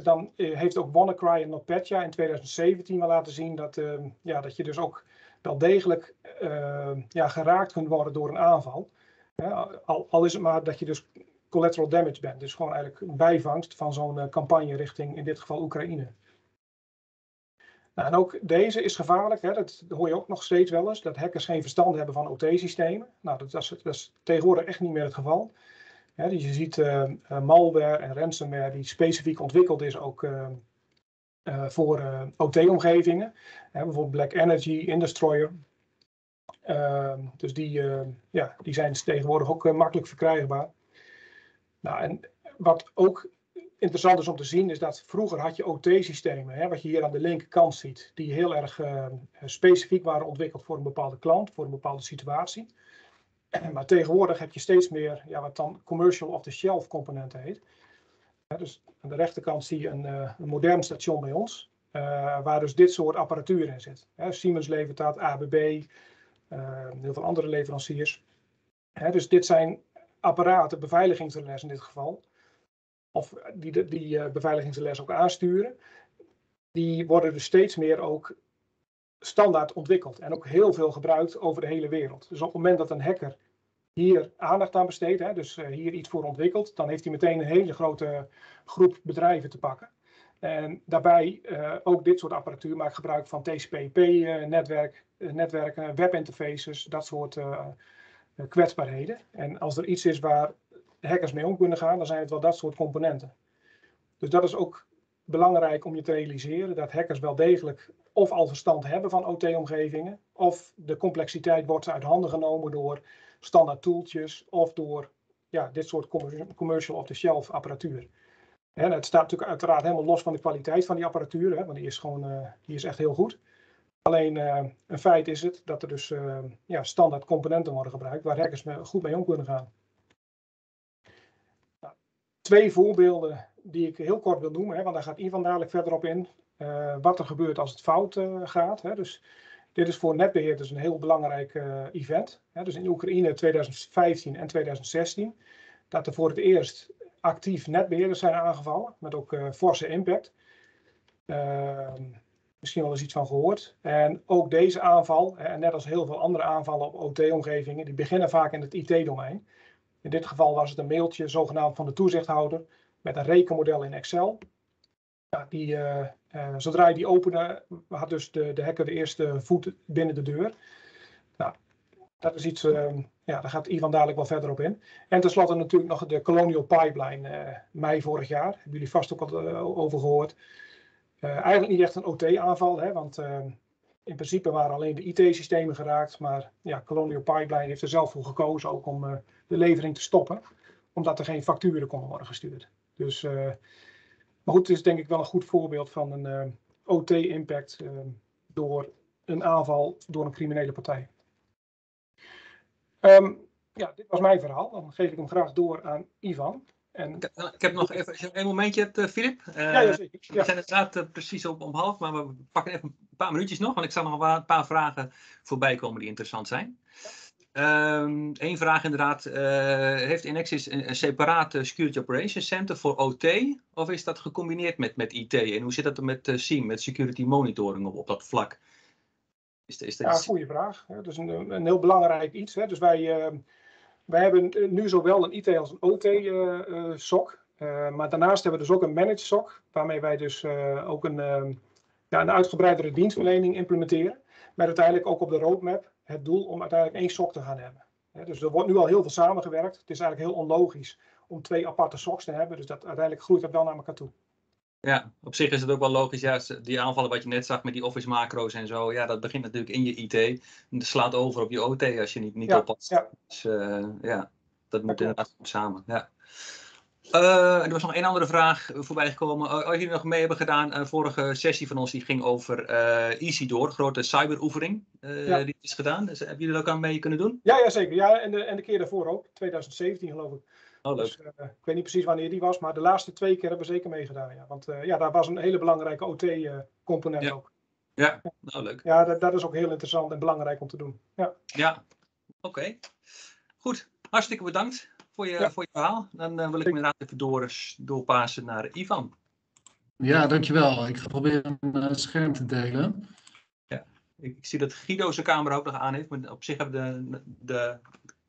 dan heeft ook WannaCry en NotPetya in 2017 wel laten zien dat, ehm, ja, dat je dus ook wel degelijk uh, ja, geraakt kunt worden door een aanval. al, al, is het maar dat je dus collateral damage bent. Dus gewoon eigenlijk een bijvangst van zo'n uh, campagne richting in dit geval Oekraïne. Nou, en ook deze is gevaarlijk. Hè? Dat hoor je ook nog steeds wel eens. Dat hackers geen verstand hebben van OT-systemen. Nou, dat is, dat is, tegenwoordig echt niet meer het geval. dus je ziet uh, malware en ransomware die specifiek ontwikkeld is ook voor OT-omgevingen. bijvoorbeeld Black Energy, Indestroyer. Uh, dus die, ja, die zijn tegenwoordig ook makkelijk verkrijgbaar. Nou, en wat ook interessant is om te zien, is dat vroeger had je OT-systemen, wat je hier aan de linkerkant ziet, die heel erg specifiek waren ontwikkeld voor een bepaalde klant, voor een bepaalde situatie. Maar tegenwoordig heb je steeds meer ja, wat dan commercial off-the-shelf componenten heet dus aan de rechterkant zie je een, uh, een modern station bij ons, uh, waar dus dit soort apparatuur in zit. Siemens levert dat, ABB, eh, heel veel andere leveranciers. Dus dit zijn apparaten, beveiligingsrelais in dit geval, of die die, die beveiligingsrelais ook aansturen. Die worden dus steeds meer ook standaard ontwikkeld en ook heel veel gebruikt over de hele wereld. Dus op het moment dat een hacker hier aandacht aan besteedt, dus uh, hier iets voor ontwikkelt, dan heeft hij meteen een hele grote groep bedrijven te pakken. En daarbij uh, ook dit soort apparatuur maakt gebruik van TCP/IP-netwerk, uh, netwerken, webinterfaces, dat soort kwetsbaarheden. En als er iets is waar hackers mee om kunnen gaan, dan zijn het wel dat soort componenten. Dus dat is ook belangrijk om je te realiseren dat hackers wel degelijk of al verstand hebben van OT-omgevingen, of de complexiteit wordt uit handen genomen door standaard tooltjes of door ja, dit soort commercial off-the-shelf apparatuur. En het staat natuurlijk uiteraard helemaal los van de kwaliteit van die apparatuur, hè, want die is, gewoon, uh, die is echt heel goed. Alleen uh, een feit is het dat er dus uh, ja, standaard componenten worden gebruikt waar hackers mee, goed mee om kunnen gaan. Nou, twee voorbeelden die ik heel kort wil noemen, hè, want daar gaat Ivan dadelijk verder op in. wat er gebeurt als het fout gaat. Hè. Dus dit is voor netbeheerders een heel belangrijk event. Hè, dus in Oekraïne 2015 en 2016. Dat er voor het eerst actief netbeheerders zijn aangevallen. Met ook forse impact. Uh, misschien wel eens iets van gehoord. En ook deze aanval, hè, net als heel veel andere aanvallen op OT-omgevingen, die beginnen vaak in het IT-domein. In dit geval was het een mailtje zogenaamd van de toezichthouder met een rekenmodel in Excel. Ja, die, uh, uh, zodra je die opende, had dus de, de hacker de eerste voet binnen de deur. Nou, dat is iets, uh, ja, daar gaat Ivan dadelijk wel verder op in. En tenslotte natuurlijk nog de Colonial Pipeline, uh, mei vorig jaar. Hebben jullie vast ook al over gehoord. Eigenlijk niet echt een OT-aanval, want in principe waren alleen de IT-systemen geraakt. Maar ja, Colonial Pipeline heeft er zelf voor gekozen ook om de levering te stoppen. Omdat er geen facturen konden worden gestuurd. Dus maar goed, het is denk ik wel een goed voorbeeld van een eh, OT-impact uh, eh, door een aanval door een criminele partij. Um, ja, dit was mijn verhaal. Dan geef ik hem graag door aan Ivan. En... Ik, ik heb nog even een momentje, hebt, Filip. Uh, ja, ja, zeker. We zijn inderdaad uh, precies op, om half, maar we pakken even een paar minuutjes nog, want ik zal nog een paar vragen voorbij komen die interessant zijn. Eén um, vraag inderdaad, uh, heeft Inexis een, een separate Security Operations Center voor OT of is dat gecombineerd met, met IT? En hoe zit dat met uh, SIEM, met security monitoring op, op dat vlak? Is, is dat ja, goede vraag. Dat is een, een heel belangrijk iets. Hè. Dus wij, uh, wij hebben nu zowel een IT als een OT-SOC. maar daarnaast hebben we dus ook een managed SOC, waarmee wij dus ook een, ja, een uitgebreidere dienstverlening implementeren. Met uiteindelijk ook op de roadmap het doel om uiteindelijk één SOC te gaan hebben. Dus er wordt nu al heel veel samengewerkt. Het is eigenlijk heel onlogisch om twee aparte SOCs te hebben. Dus dat, uiteindelijk groeit dat wel naar elkaar toe. Ja, op zich is het ook wel logisch. Ja, die aanvallen wat je net zag met die office macro's en zo. Ja, dat begint natuurlijk in je IT. En dat slaat over op je OT als je niet, niet ja, oppast. Ja. Dus uh, ja, dat moet inderdaad samen. Ja. Uh, er was nog één andere vraag voorbij gekomen. Als jullie nog mee hebben gedaan, een vorige sessie van ons die ging over uh, EasyDoor, grote cyberoefening uh, ja. die is gedaan. Dus, hebben jullie er ook aan mee kunnen doen? Ja, ja zeker. Ja, en, de, en de keer daarvoor ook, 2017 geloof ik. Oh, leuk. Dus, ik weet niet precies wanneer die was, maar de laatste twee keer hebben we zeker meegedaan. Ja. Want ja, daar was een hele belangrijke OT-component ja. ook. Ja, nou leuk. Ja, dat, dat, is ook heel interessant en belangrijk om te doen. Ja, ja. oké. Okay. Goed, hartstikke bedankt voor je, ja. voor je verhaal. Dan uh, wil ik inderdaad even door, doorpassen naar Ivan. Ja, dankjewel. Ik ga proberen een uh, scherm te delen. Ja, ik, ik, zie dat Guido zijn camera ook nog aan heeft, maar op zich hebben de, de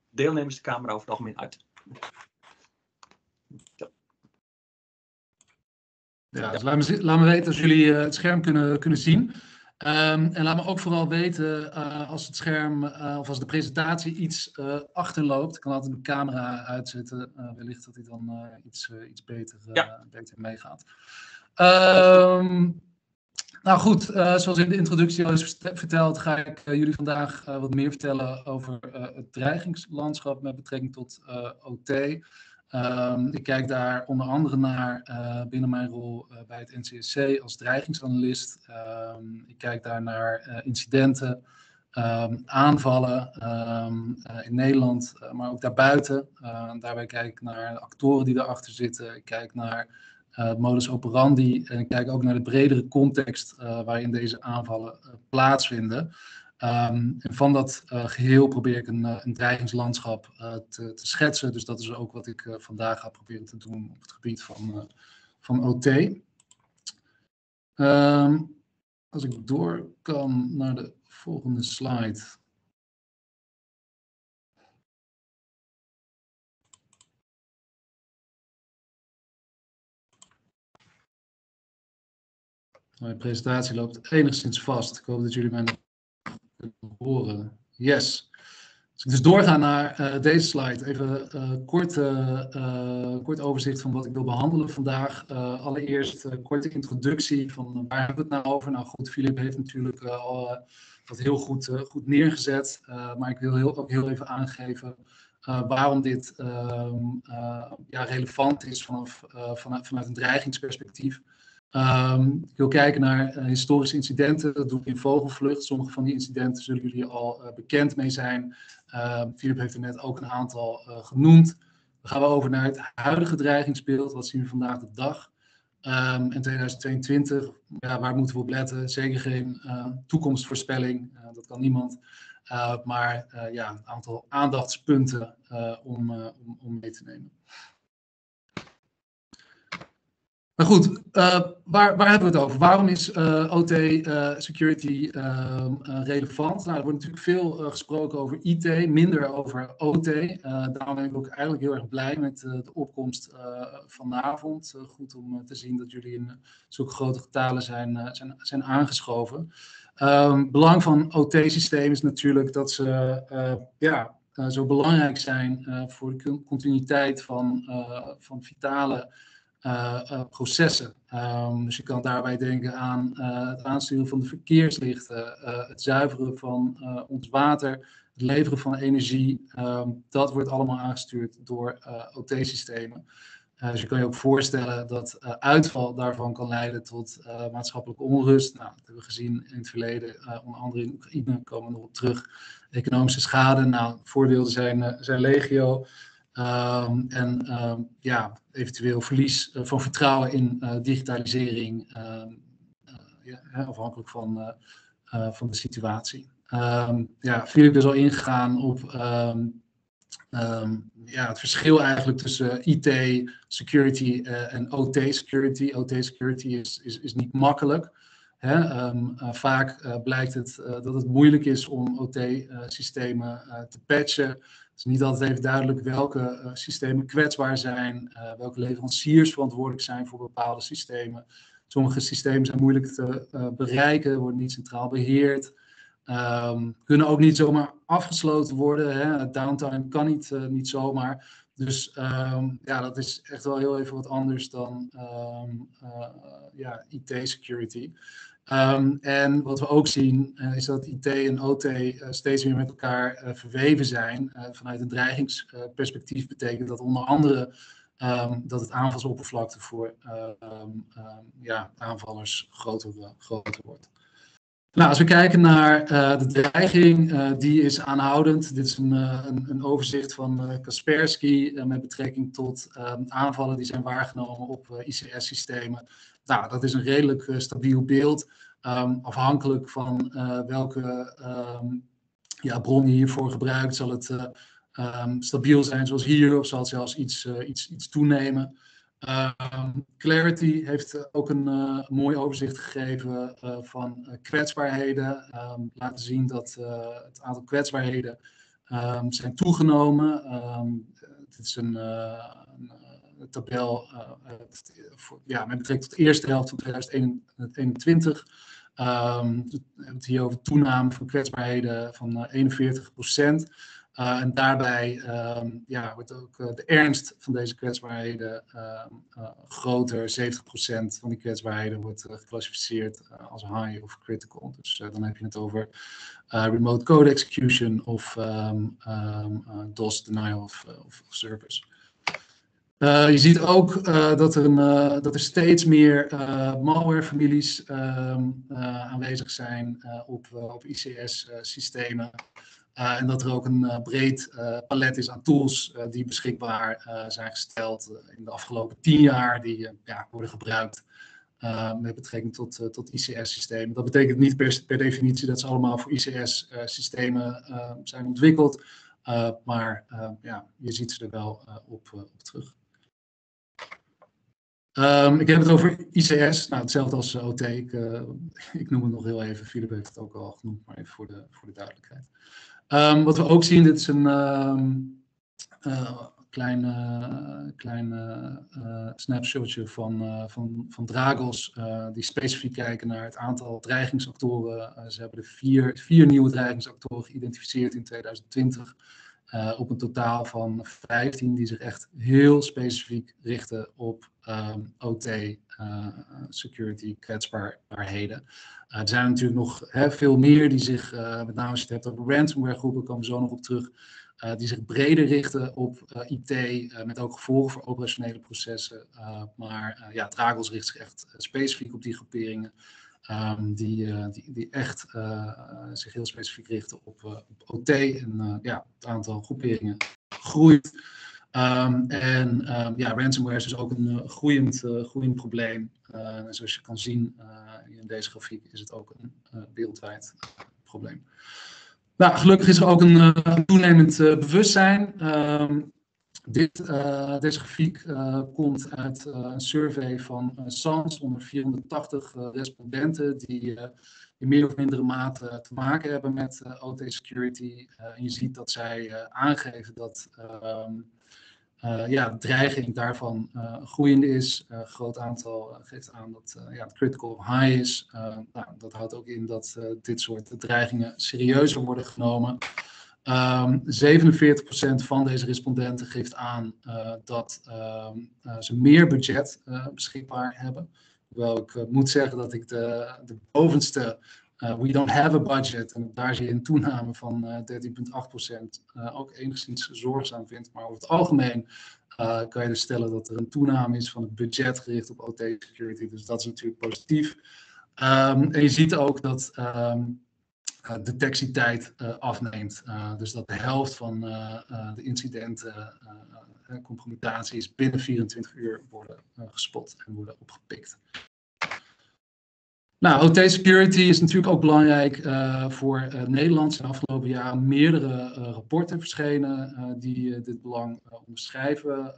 deelnemers de camera over het algemeen uit. Ja, dus laat, me, laat me weten als jullie uh, het scherm kunnen, kunnen zien. Um, en laat me ook vooral weten uh, als het scherm uh, of als de presentatie iets uh, achterloopt. Ik kan altijd mijn camera uitzetten. wellicht dat hij dan iets, iets beter, ja. beter meegaat. Um, nou goed, zoals in de introductie al is verteld, ga ik jullie vandaag wat meer vertellen over het dreigingslandschap met betrekking tot OT. Um, ik kijk daar onder andere naar uh, binnen mijn rol uh, bij het NCSC als dreigingsanalist. Um, ik kijk daar naar uh, incidenten, um, aanvallen in Nederland, maar ook daarbuiten. daarbij kijk ik naar de actoren die erachter zitten. Ik kijk naar modus operandi en ik kijk ook naar de bredere context waarin deze aanvallen plaatsvinden. Um, en van dat uh, geheel probeer ik een, uh, een dreigingslandschap uh, te, te, schetsen. Dus dat is ook wat ik vandaag ga proberen te doen op het gebied van, van OT. Um, als ik door kan naar de volgende slide. Mijn presentatie loopt enigszins vast. Ik hoop dat jullie mij horen. Yes. Dus doorga naar uh, deze slide, even uh, kort, uh, kort overzicht van wat ik wil behandelen vandaag. allereerst een korte introductie van waar hebben we het nou over? Nou goed, Filip heeft natuurlijk al dat heel goed, goed neergezet, maar ik wil heel, ook heel even aangeven waarom dit ehm, ja, relevant is vanaf, vanuit, vanuit een dreigingsperspectief. Um, ik wil kijken naar uh, historische incidenten. Dat doe ik in vogelvlucht. Sommige van die incidenten zullen jullie al uh, bekend mee zijn. Uh, Philip heeft er net ook een aantal eh, genoemd. Dan gaan we over naar het huidige dreigingsbeeld. Wat zien we vandaag de dag? Um, in 2022, ja, waar moeten we op letten? Zeker geen toekomstvoorspelling. dat kan niemand. maar ja, een aantal aandachtspunten om, om mee te nemen. Maar goed, uh, waar, waar hebben we het over? Waarom is uh, OT uh, security ehm, relevant? Nou, er wordt natuurlijk veel gesproken over IT, minder over OT. daarom ben ik ook eigenlijk heel erg blij met de opkomst vanavond. goed om te zien dat jullie in zulke grote getalen zijn, zijn, zijn aangeschoven. Um, belang van OT-systemen is natuurlijk dat ze ja, zo belangrijk zijn voor de continuïteit van, van vitale processen. Um, dus je kan daarbij denken aan uh, het aansturen van de verkeerslichten, het zuiveren van ons water, het leveren van energie. Um, dat wordt allemaal aangestuurd door OT-systemen. dus je kan je ook voorstellen dat uitval daarvan kan leiden tot maatschappelijke onrust. Nou, dat hebben we gezien in het verleden, onder andere in Oekraïne, komen we nog op terug. economische schade. Nou, voorbeelden zijn, zijn legio. Ehm, en ehm, ja, eventueel verlies van vertrouwen in digitalisering, ehm, ja, afhankelijk van, van de situatie. ja, Philip is al ingegaan op ja, het verschil eigenlijk tussen IT security en OT security. OT security is, is, is niet makkelijk. Hè? Vaak blijkt het dat het moeilijk is om OT-systemen te patchen. Is niet altijd even duidelijk welke systemen kwetsbaar zijn, welke leveranciers verantwoordelijk zijn voor bepaalde systemen. Sommige systemen zijn moeilijk te bereiken, worden niet centraal beheerd. Um, kunnen ook niet zomaar afgesloten worden. Hè? Downtime kan niet, niet zomaar. Dus um, ja, dat is echt wel heel even wat anders dan um, ja, IT-security. Um, en wat we ook zien uh, is dat IT en OT uh, steeds meer met elkaar uh, verweven zijn. vanuit een dreigingsperspectief betekent dat onder andere um, dat het aanvalsoppervlakte voor um, ja, aanvallers groter, groter wordt. Nou, als we kijken naar de dreiging, die is aanhoudend. Dit is een, een, een overzicht van Kaspersky met betrekking tot aanvallen die zijn waargenomen op ICS-systemen. Nou, dat is een redelijk uh, stabiel beeld. Um, afhankelijk van uh, welke um, ja, bron je hiervoor gebruikt, zal het uh, um, stabiel zijn zoals hier, of zal het zelfs iets, iets, iets toenemen. Clarity heeft ook een mooi overzicht gegeven van kwetsbaarheden. laten zien dat het aantal kwetsbaarheden zijn toegenomen. dit is een, een tabel uh, voor, ja, met betrekking tot de eerste helft van 2021. Um, we hebben het hier over toename van kwetsbaarheden van 41 uh, procent. Uh, en daarbij um, ja, wordt ook de ernst van deze kwetsbaarheden uh, groter. 70% van die kwetsbaarheden wordt geclassificeerd als high of critical. Dus dan heb je het over remote code execution of DOS denial of service. Uh, je ziet ook uh, dat, er uh, dat er steeds meer malwarefamilies ehm, aanwezig zijn op, op ICS-systemen. en dat er ook een breed palet is aan tools die beschikbaar zijn gesteld in de afgelopen tien jaar, die ja, worden gebruikt met betrekking tot, tot ICS-systemen. Dat betekent niet per, per, definitie dat ze allemaal voor ICS-systemen zijn ontwikkeld, maar ja, je ziet ze er wel op, op terug. Um, ik heb het over ICS, nou, hetzelfde als uh, OT. Ik, uh, ik, noem het nog heel even, Philip heeft het ook al genoemd, maar even voor de, voor de duidelijkheid. Um, wat we ook zien, dit is een um, klein, snapshotje van, van, van Dragos, die specifiek kijken naar het aantal dreigingsactoren. ze hebben de vier, vier nieuwe dreigingsactoren geïdentificeerd in 2020. Uh, op een totaal van 15 die zich echt heel specifiek richten op um, OT, uh, security, kwetsbaarheden. Uh, er zijn natuurlijk nog hè, veel meer die zich, met name als je het hebt over ransomware groepen, komen we zo nog op terug, die zich breder richten op IT, met ook gevolgen voor operationele processen. maar ja, Dragos richt zich echt specifiek op die groeperingen. Um, die, die, die, echt zich heel specifiek richten op, op OT. En ja, het aantal groeperingen groeit. Um, en um, ja, ransomware is dus ook een groeiend, groeiend probleem. en zoals je kan zien in deze grafiek is het ook een wereldwijd probleem. Nou, gelukkig is er ook een toenemend bewustzijn. Dit, uh, deze grafiek komt uit een survey van SANS onder 480 respondenten die in meer of mindere mate te maken hebben met OT security. en je ziet dat zij aangeven dat ehm, ja, de dreiging daarvan groeiende is. Een groot aantal geeft aan dat ja, het critical high is. nou, dat houdt ook in dat dit soort dreigingen serieuzer worden genomen. Um, ehm, 47% van deze respondenten geeft aan dat uh, ze meer budget beschikbaar hebben. Hoewel ik moet zeggen dat ik de, de bovenste we don't have a budget, en daar zie je een toename van 13,8% ook enigszins zorgzaam vind. Maar over het algemeen kan je dus stellen dat er een toename is van het budget gericht op OT security. Dus dat is natuurlijk positief. Um, en je ziet ook dat detectietijd afneemt. dus dat de helft van de incidenten, compromittaties binnen 24 uur worden gespot en worden opgepikt. Nou, OT security is natuurlijk ook belangrijk uh, voor uh, Nederland. Er zijn afgelopen jaren meerdere uh, rapporten verschenen die dit belang onderschrijven.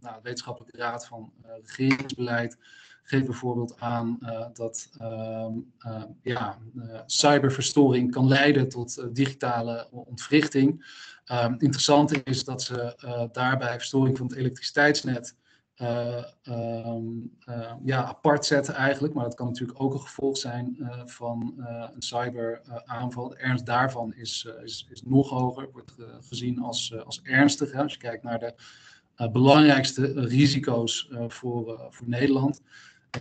nou, de Wetenschappelijke Raad van Regeringsbeleid geeft bijvoorbeeld aan dat ehm, ja, cyberverstoring kan leiden tot digitale ontwrichting. Ehm, interessant is dat ze daarbij verstoring van het elektriciteitsnet um, ja, apart zetten eigenlijk. Maar dat kan natuurlijk ook een gevolg zijn uh, van een cyberaanval. De ernst daarvan is, is, is nog hoger, wordt gezien als, als ernstig. Hè, als je kijkt naar de belangrijkste risico's voor, voor Nederland.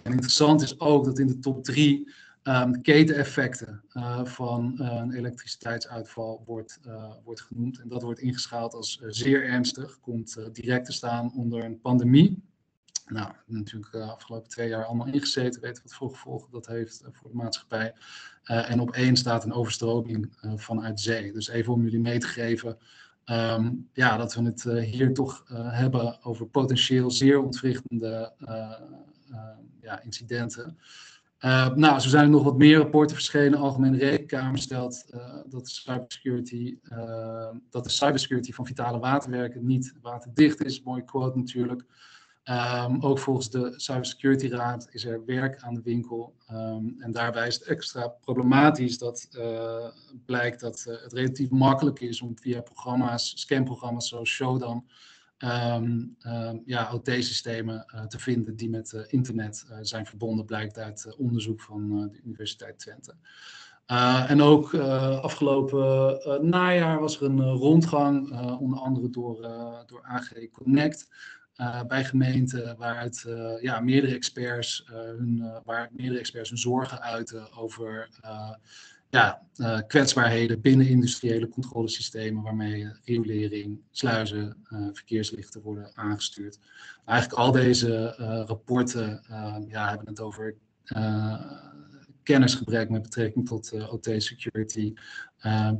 En interessant is ook dat in de top drie um, keteneffecten van een elektriciteitsuitval wordt, wordt genoemd. En dat wordt ingeschaald als zeer ernstig. Komt direct te staan onder een pandemie. Nou, natuurlijk de afgelopen twee jaar allemaal ingezeten, weten wat voor gevolgen dat heeft voor de maatschappij. Uh, en op staat een overstroming vanuit zee. Dus even om jullie mee te geven um, ja, dat we het hier toch hebben over potentieel zeer ontwrichtende ja, incidenten. nou, zo zijn er nog wat meer rapporten verschenen. Algemene Rekenkamer stelt dat, de cybersecurity, dat de cybersecurity van vitale waterwerken niet waterdicht is. Mooie quote natuurlijk. Um, ook volgens de Cybersecurity Raad is er werk aan de winkel. Um, en daarbij is het extra problematisch dat uh, blijkt dat uh, het relatief makkelijk is om via programma's, scamprogramma's zoals Shodan, um, ja, OT-systemen uh, te vinden die met internet zijn verbonden, blijkt uit onderzoek van de Universiteit Twente. en ook afgelopen najaar was er een rondgang, onder andere door, door AG Connect. Uh, bij gemeenten waaruit uh, ja, meerdere experts, uh, hun, waar meerdere experts hun zorgen uiten over ja, kwetsbaarheden binnen industriële controlesystemen waarmee regulering, sluizen, verkeerslichten worden aangestuurd. Eigenlijk al deze rapporten ja, hebben het over kennisgebrek met betrekking tot OT-security,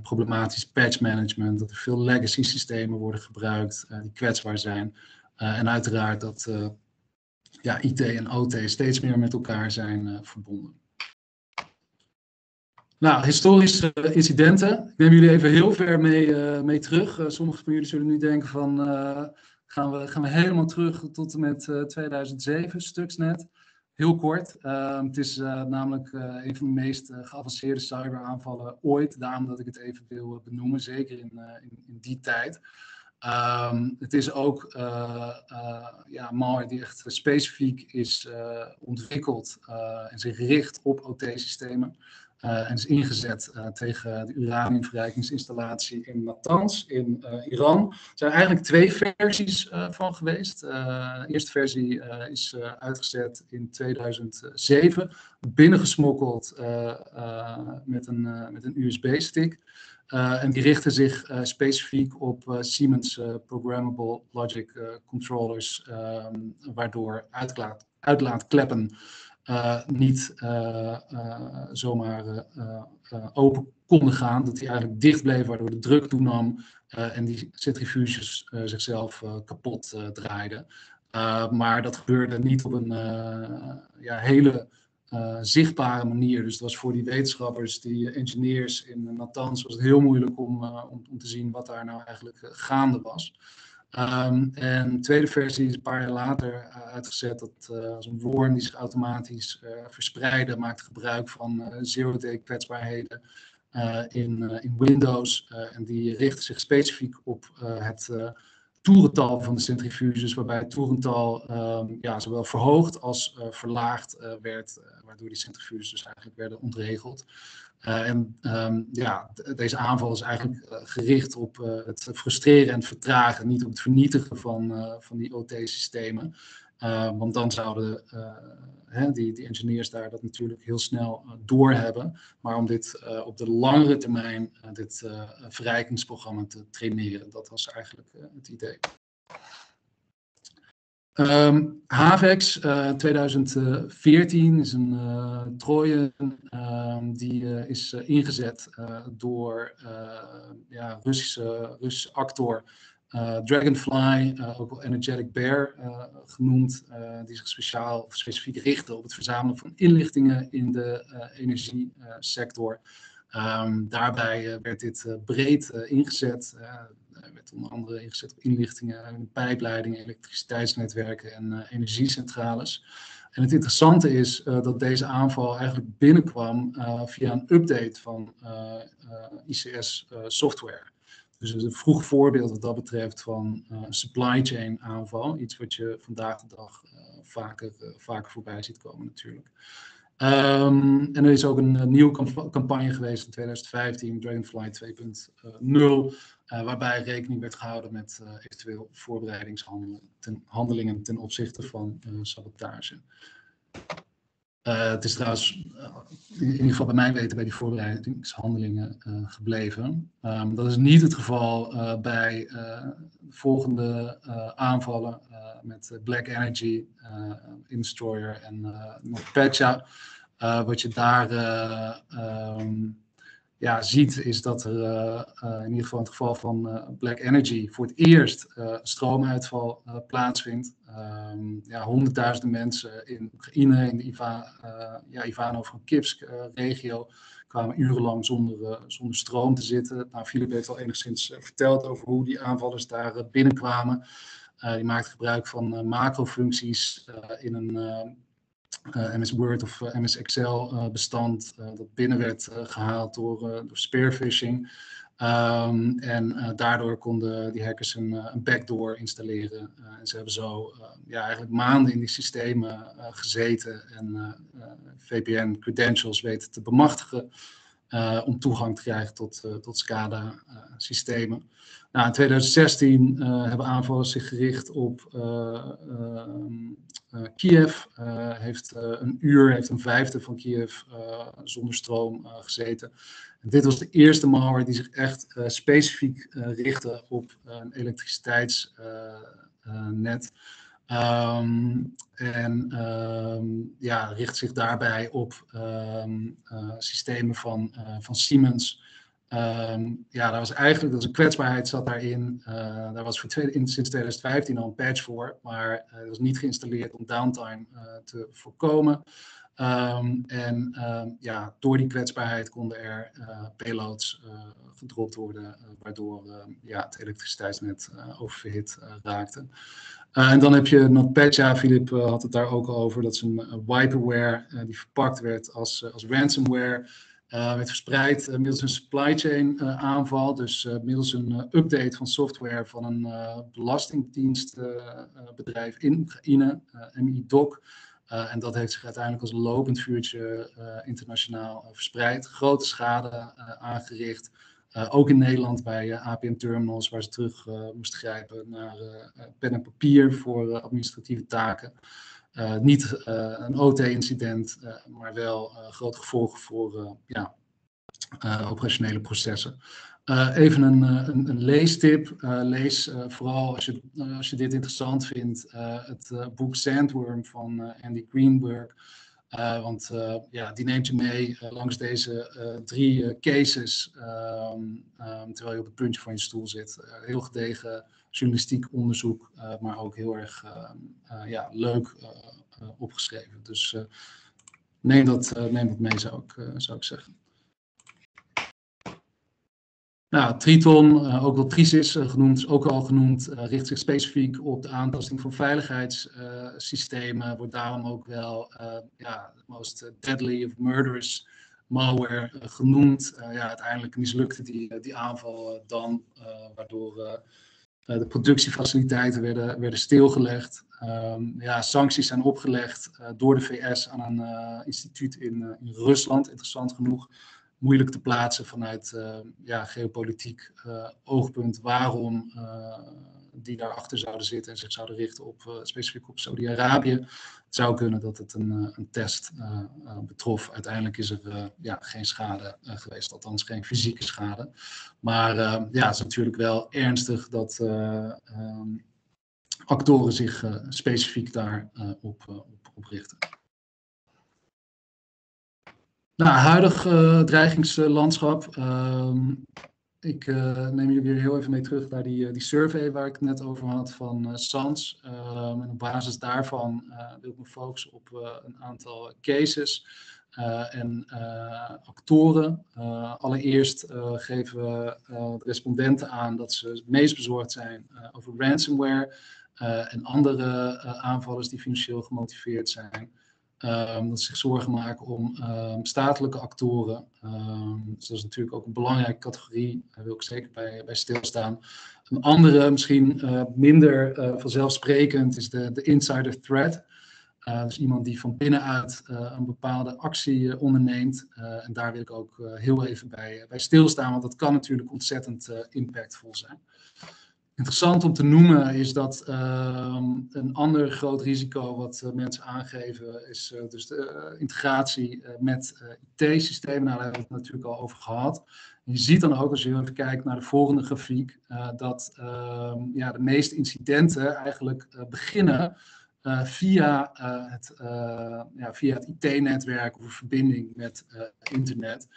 problematisch patch management, dat er veel legacy systemen worden gebruikt die kwetsbaar zijn. Uh, en uiteraard dat uh, ja, IT en OT steeds meer met elkaar zijn uh, verbonden. Nou, historische incidenten. Ik neem jullie even heel ver mee, mee terug. sommigen van jullie zullen nu denken van, gaan, we, gaan we helemaal terug tot en met 2007, Stuxnet. Heel kort. het is namelijk een van de meest geavanceerde cyberaanvallen ooit. Daarom dat ik het even wil benoemen, zeker in, in, in die tijd. Um, het is ook uh, uh, ja, malware die echt specifiek is uh, ontwikkeld en zich richt op OT-systemen. en is ingezet tegen de uraniumverrijkingsinstallatie in Natanz in Iran. Er zijn eigenlijk twee versies van geweest. de eerste versie is uitgezet in 2007, binnengesmokkeld met een, met een USB-stick. Uh, en die richten zich uh, specifiek op uh, Siemens Programmable Logic Controllers, um, waardoor uitlaat, uitlaatkleppen niet zomaar open konden gaan, dat die eigenlijk dicht bleven, waardoor de druk toenam en die centrifuges zichzelf kapot draaiden. maar dat gebeurde niet op een ja, hele uh, zichtbare manier. Dus het was voor die wetenschappers, die engineers in Natanz, was het heel moeilijk om, uh, om, te zien wat daar nou eigenlijk uh, gaande was. Um, en de tweede versie is een paar jaar later uitgezet. Dat als een worm die zich automatisch verspreidde, maakte gebruik van zero-day kwetsbaarheden in, in Windows. en die richtte zich specifiek op het toerental van de centrifuges, waarbij het toerental um, ja, zowel verhoogd als verlaagd werd, waardoor die centrifuges dus eigenlijk werden ontregeld. en um, ja, deze aanval is eigenlijk gericht op het frustreren en het vertragen, niet op het vernietigen van, van die OT-systemen. Uh, want dan zouden uh, hè, die, die engineers daar dat natuurlijk heel snel uh, doorhebben. Maar om dit op de langere termijn, dit verrijkingsprogramma te traineren, dat was eigenlijk het idee. Ehm Havex uh, 2014 is een uh, die uh, is ingezet door ja, Russische, Russische actor Dragonfly, ook wel Energetic Bear genoemd, die zich speciaal of specifiek richtte op het verzamelen van inlichtingen in de energiesector. Um, daarbij werd dit breed ingezet werd onder andere ingezet op inlichtingen, pijpleidingen, elektriciteitsnetwerken en uh, energiecentrales. En het interessante is uh, dat deze aanval eigenlijk binnenkwam via een update van ICS software. Dus een vroeg voorbeeld wat dat betreft van supply chain aanval. Iets wat je vandaag de dag vaker, vaker voorbij ziet komen natuurlijk. Um, en er is ook een, een nieuwe campagne geweest in 2015, Dragonfly 2.0, uh, waarbij rekening werd gehouden met uh, eventueel voorbereidingshandelingen ten, ten opzichte van uh, sabotage. het is trouwens in ieder geval bij mij weten bij die voorbereidingshandelingen gebleven. Um, dat is niet het geval bij volgende aanvallen met Black Energy, Instroyer en NotPetya. wat je daar um, ja, ziet, is dat er uh, uh, in ieder geval in het geval van uh, Black Energy voor het eerst stroomuitval plaatsvindt. Um, ja, honderdduizenden mensen in Oekraïne, in de Iva, ja, Ivano-Frankivsk-regio, kwamen urenlang zonder, zonder stroom te zitten. Nou, Philip heeft al enigszins verteld over hoe die aanvallers daar binnenkwamen. die maakten gebruik van macrofuncties in een MS Word of uh, MS Excel uh, bestand dat binnen werd gehaald door, door spearfishing. Um, en daardoor konden die hackers een, een backdoor installeren. en ze hebben zo ja, eigenlijk maanden in die systemen gezeten en VPN-credentials weten te bemachtigen. om toegang te krijgen tot, tot SCADA-systemen. Nou, in 2016 uh, hebben aanvallers zich gericht op uh, uh, Kiev. heeft een uur, heeft een vijfde van Kiev zonder stroom gezeten. En dit was de eerste malware die zich echt specifiek richtte op een elektriciteitsnet. Um, en um, ja, richt zich daarbij op um, systemen van, van Siemens. Um, ja, daar was eigenlijk, dat een kwetsbaarheid zat daarin. Uh, daar was voor in, sinds 2015 al een patch voor, maar uh, dat was niet geïnstalleerd om downtime uh, te voorkomen. Um, en um, ja, door die kwetsbaarheid konden er payloads gedropt worden, waardoor ja, het elektriciteitsnet oververhit raakte. en dan heb je NotPetya, Filip had het daar ook over, dat is een wiperware die verpakt werd als, als ransomware. Uh, werd verspreid uh, middels een supply chain uh, aanval, dus middels een update van software van een belastingdienstbedrijf in Oekraïne, MIDOC. en dat heeft zich uiteindelijk als lopend vuurtje internationaal verspreid. Grote schade aangericht. ook in Nederland bij APM Terminals, waar ze terug moesten grijpen naar pen en papier voor administratieve taken. Uh, niet uh, een OT-incident, uh, maar wel grote gevolgen voor ja, operationele processen. even een, een, een leestip. lees vooral als je, als je dit interessant vindt het boek Sandworm van Andy Greenberg. want ja, die neemt je mee langs deze drie cases ehm, ehm, terwijl je op het puntje van je stoel zit. heel gedegen journalistiek onderzoek, uh, maar ook heel erg uh, uh, ja, leuk opgeschreven. Dus neem, dat, neem dat mee, zou ik, zou ik zeggen. Nou, Triton, ook wel Trisis genoemd, is ook al genoemd, richt zich specifiek op de aantasting van veiligheidssystemen. wordt daarom ook wel ja, most deadly of murderous malware genoemd. ja, uiteindelijk mislukte die, die aanval dan, waardoor uh, de productiefaciliteiten werden, werden stilgelegd. Um, ja, sancties zijn opgelegd uh, door de VS aan een uh, instituut in, in Rusland, interessant genoeg. Moeilijk te plaatsen vanuit ja, geopolitiek oogpunt waarom die daarachter zouden zitten en zich zouden richten op, uh, specifiek op Saudi-Arabië. Het zou kunnen dat het een, uh, een test uh, betrof. Uiteindelijk is er ja, geen schade geweest, althans geen fysieke schade. Maar ja, het is natuurlijk wel ernstig dat um, actoren zich specifiek daar op, op, richten. Nou, huidig dreigingslandschap. Ehm, ik uh, neem jullie weer heel even mee terug naar die, die survey waar ik het net over had van uh, SANS. Um, en op basis daarvan wil ik me focussen op een aantal cases en actoren. allereerst geven we de respondenten aan dat ze het meest bezorgd zijn over ransomware en andere aanvallers die financieel gemotiveerd zijn. Um, dat ze zich zorgen maken om um, statelijke actoren. Um, dus dat is natuurlijk ook een belangrijke categorie, daar wil ik zeker bij, bij stilstaan. Een andere, misschien uh, minder uh, vanzelfsprekend, is de, de insider threat. Dus iemand die van binnenuit een bepaalde actie onderneemt. en daar wil ik ook heel even bij, bij stilstaan, want dat kan natuurlijk ontzettend impactvol zijn. Interessant om te noemen is dat uh, een ander groot risico wat uh, mensen aangeven is uh, dus de uh, integratie met IT-systemen. Nou, daar hebben we het natuurlijk al over gehad. Je ziet dan ook als je even kijkt naar de volgende grafiek dat ehm, ja, de meeste incidenten eigenlijk beginnen via het, ja, via het IT-netwerk of een verbinding met internet.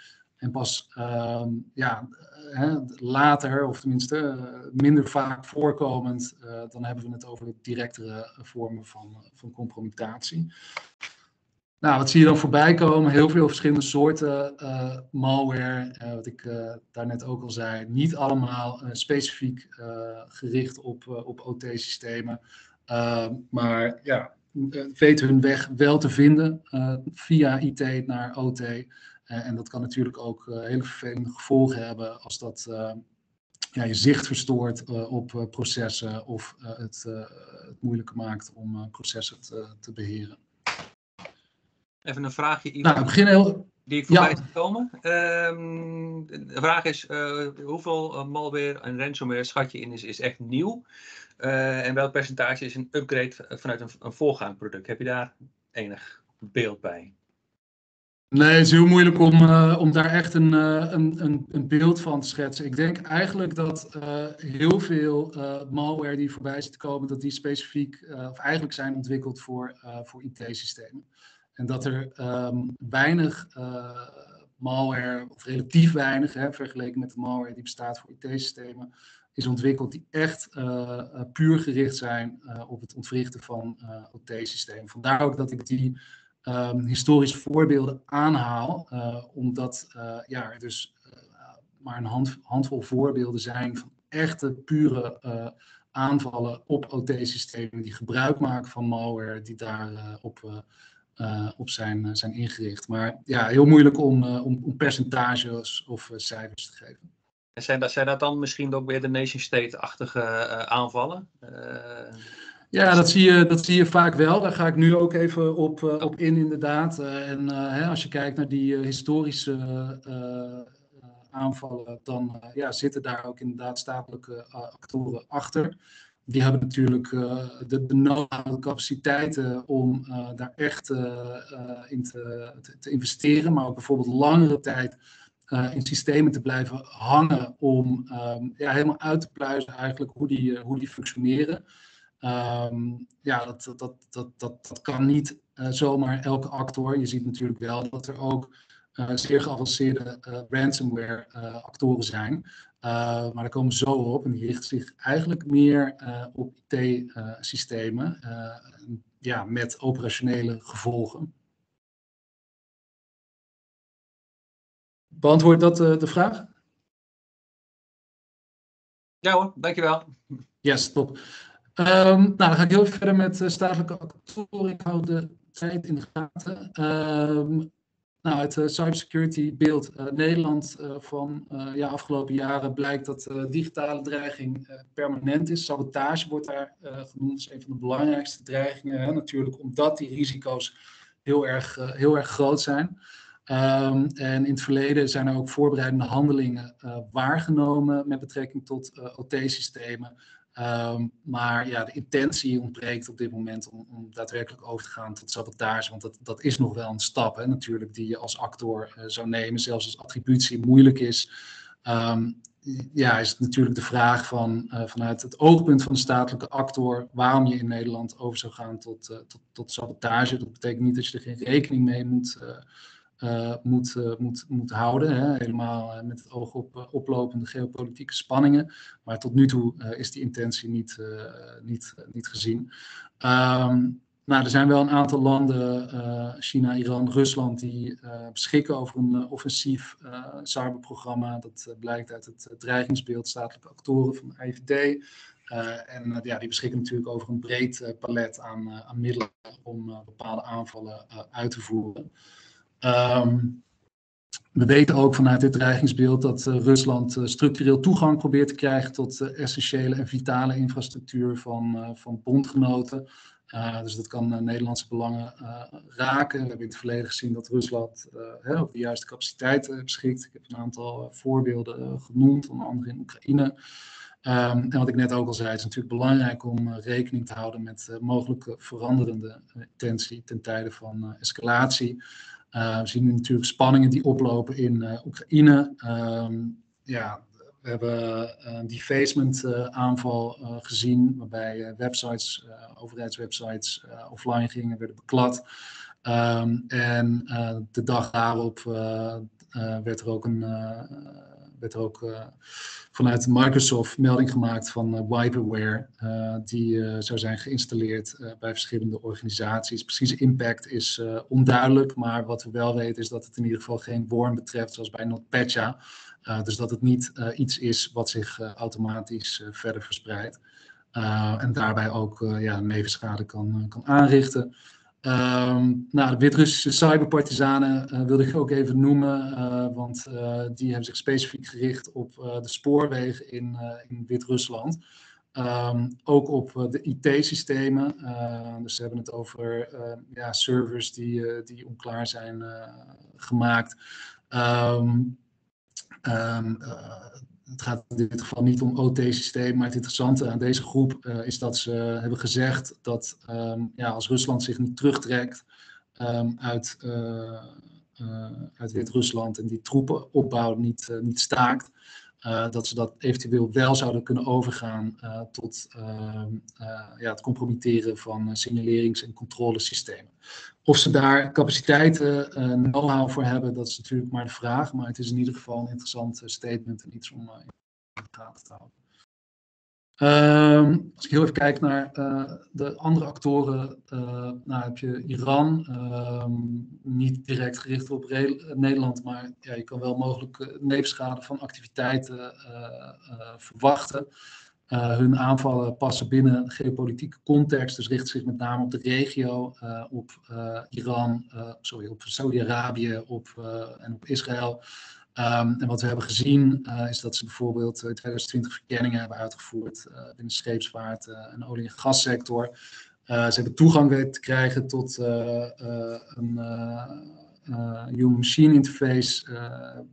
En pas uh, ja, hè, later, of tenminste uh, minder vaak voorkomend, uh, dan hebben we het over daarectere vormen van, van compromittatie. Nou, wat zie je dan voorbij komen? Heel veel verschillende soorten uh, malware, wat ik daarnet ook al zei. Niet allemaal specifiek gericht op, op OT-systemen, ehm, maar ja, weten hun weg wel te vinden via IT naar OT. Eh, en dat kan natuurlijk ook eh, hele vervelende gevolgen hebben als dat eh, ja, je zicht verstoort op processen of het, het moeilijker maakt om processen te, te beheren. Even een vraagje. Ivan, nou, begin heel... Die ik voorbij ja. gekomen. Um, de vraag is, hoeveel malware en ransomware schat je in is, is echt nieuw? En welk percentage is een upgrade vanuit een, een voorgaand product? Heb je daar enig beeld bij? Nee, het is heel moeilijk om, uh, om daar echt een, uh, een, een, een, beeld van te schetsen. Ik denk eigenlijk dat uh, heel veel malware die voorbij zit te komen, dat die specifiek of eigenlijk zijn ontwikkeld voor, voor IT-systemen. En dat er um, weinig malware, of relatief weinig, hè, vergeleken met de malware die bestaat voor IT-systemen, is ontwikkeld die echt puur gericht zijn op het ontwrichten van OT-systemen. Vandaar ook dat ik die um, historische voorbeelden aanhaal, uh, omdat uh, ja, er dus uh, maar een hand, handvol voorbeelden zijn van echte pure aanvallen op OT-systemen die gebruik maken van malware die daar op, op zijn, zijn ingericht. Maar ja, heel moeilijk om, om, om percentages of cijfers te geven. En zijn dat, zijn dat dan misschien ook weer de nation-state-achtige aanvallen? Ja, dat zie, je, dat zie je vaak wel. Daar ga ik nu ook even op, uh, op in, inderdaad. Uh, en uh, hè, als je kijkt naar die historische aanvallen, dan ja, zitten daar ook inderdaad statelijke actoren achter. Die hebben natuurlijk de, de capaciteiten om daar echt in te, te, te, investeren, maar ook bijvoorbeeld langere tijd in systemen te blijven hangen om um, ja, helemaal uit te pluizen eigenlijk hoe die, hoe die functioneren. Um, ja, dat, dat, dat, dat, dat kan niet uh, zomaar elke actor. Je ziet natuurlijk wel dat er ook uh, zeer geavanceerde uh, ransomware actoren zijn. maar daar komen we zo op en die richten zich eigenlijk meer op IT-systemen ja, met operationele gevolgen. Beantwoordt dat de vraag? Ja hoor, dankjewel. Yes, top. Um, nou, dan ga ik heel verder met uh, statelijke actoren. Ik hou de tijd in de gaten. Um, nou, het uh, cybersecurity beeld uh, Nederland van ja, afgelopen jaren blijkt dat digitale dreiging permanent is. Sabotage wordt daar genoemd, is een van de belangrijkste dreigingen. Hè, natuurlijk omdat die risico's heel erg, heel erg groot zijn. Um, en in het verleden zijn er ook voorbereidende handelingen waargenomen met betrekking tot OT-systemen. Um, maar ja, de intentie ontbreekt op dit moment om, daadwerkelijk over te gaan tot sabotage. Want dat, dat is nog wel een stap hè, natuurlijk die je als actor uh, zou nemen. Zelfs als attributie moeilijk is. Um, ja, is het natuurlijk de vraag van, vanuit het oogpunt van de statelijke actor waarom je in Nederland over zou gaan tot, tot, tot sabotage. Dat betekent niet dat je er geen rekening mee moet, moet, moet, moet houden. Hè? Helemaal met het oog op oplopende geopolitieke spanningen. Maar tot nu toe is die intentie niet, niet, niet gezien. Um, nou, er zijn wel een aantal landen, China, Iran, Rusland, die beschikken over een uh, offensief cyberprogramma. Dat blijkt uit het dreigingsbeeld statelijke actoren van de IVD. en ja, die beschikken natuurlijk over een breed palet aan, aan middelen om bepaalde aanvallen uit te voeren. Um, we weten ook vanuit dit dreigingsbeeld dat Rusland structureel toegang probeert te krijgen tot essentiële en vitale infrastructuur van, van bondgenoten. Uh, dus dat kan uh, Nederlandse belangen uh, raken. We hebben in het verleden gezien dat Rusland hè, op de juiste capaciteiten beschikt. Ik heb een aantal voorbeelden genoemd, onder andere in Oekraïne. Um, en wat ik net ook al zei, het is natuurlijk belangrijk om rekening te houden met mogelijke veranderende intentie ten tijde van escalatie. We zien natuurlijk spanningen die oplopen in Oekraïne. Um, ja, we hebben een defacement eh, aanval eh, gezien, waarbij websites, eh, overheidswebsites offline gingen, werden beklad. Um, en de dag daarop werd er ook, een, werd er ook vanuit Microsoft melding gemaakt van uh, wiperware, die zou zijn geïnstalleerd bij verschillende organisaties. Precieze impact is onduidelijk, maar wat we wel weten is dat het in ieder geval geen worm betreft, zoals bij NotPetya. Dus dat het niet iets is wat zich automatisch verder verspreidt. en daarbij ook ja, nevenschade kan, kan aanrichten. Um, nou, de Wit-Russische cyberpartizanen wilde ik ook even noemen, want die hebben zich specifiek gericht op de spoorwegen in, in Wit-Rusland. Um, ook op de IT-systemen. dus ze hebben het over ja, servers die, die onklaar zijn gemaakt. Um, het gaat in dit geval niet om OT-systeem, maar het interessante aan deze groep uh, is dat ze hebben gezegd dat um, ja, als Rusland zich niet terugtrekt um, uit, uh, Wit-Rusland en die troepenopbouw niet, niet staakt, uh, dat ze dat eventueel wel zouden kunnen overgaan uh, tot uh, ja, het compromitteren van signalerings- en controlesystemen. Of ze daar capaciteiten, know-how voor hebben, dat is natuurlijk maar de vraag. Maar het is in ieder geval een interessant statement en iets om in de gaten te houden. Um, als ik heel even kijk naar uh, de andere actoren, uh, nou heb je Iran, um, niet direct gericht op Nederland, maar ja, je kan wel mogelijk nevenschade van activiteiten verwachten. hun aanvallen passen binnen een geopolitieke context, dus richten zich met name op de regio, op Iran, op Saudi-Arabië op, en op Israël. Um, en wat we hebben gezien uh, is dat ze bijvoorbeeld in 2020 verkenningen hebben uitgevoerd uh, binnen scheepsvaart en olie- en gassector. ze hebben toegang weten te krijgen tot een human machine interface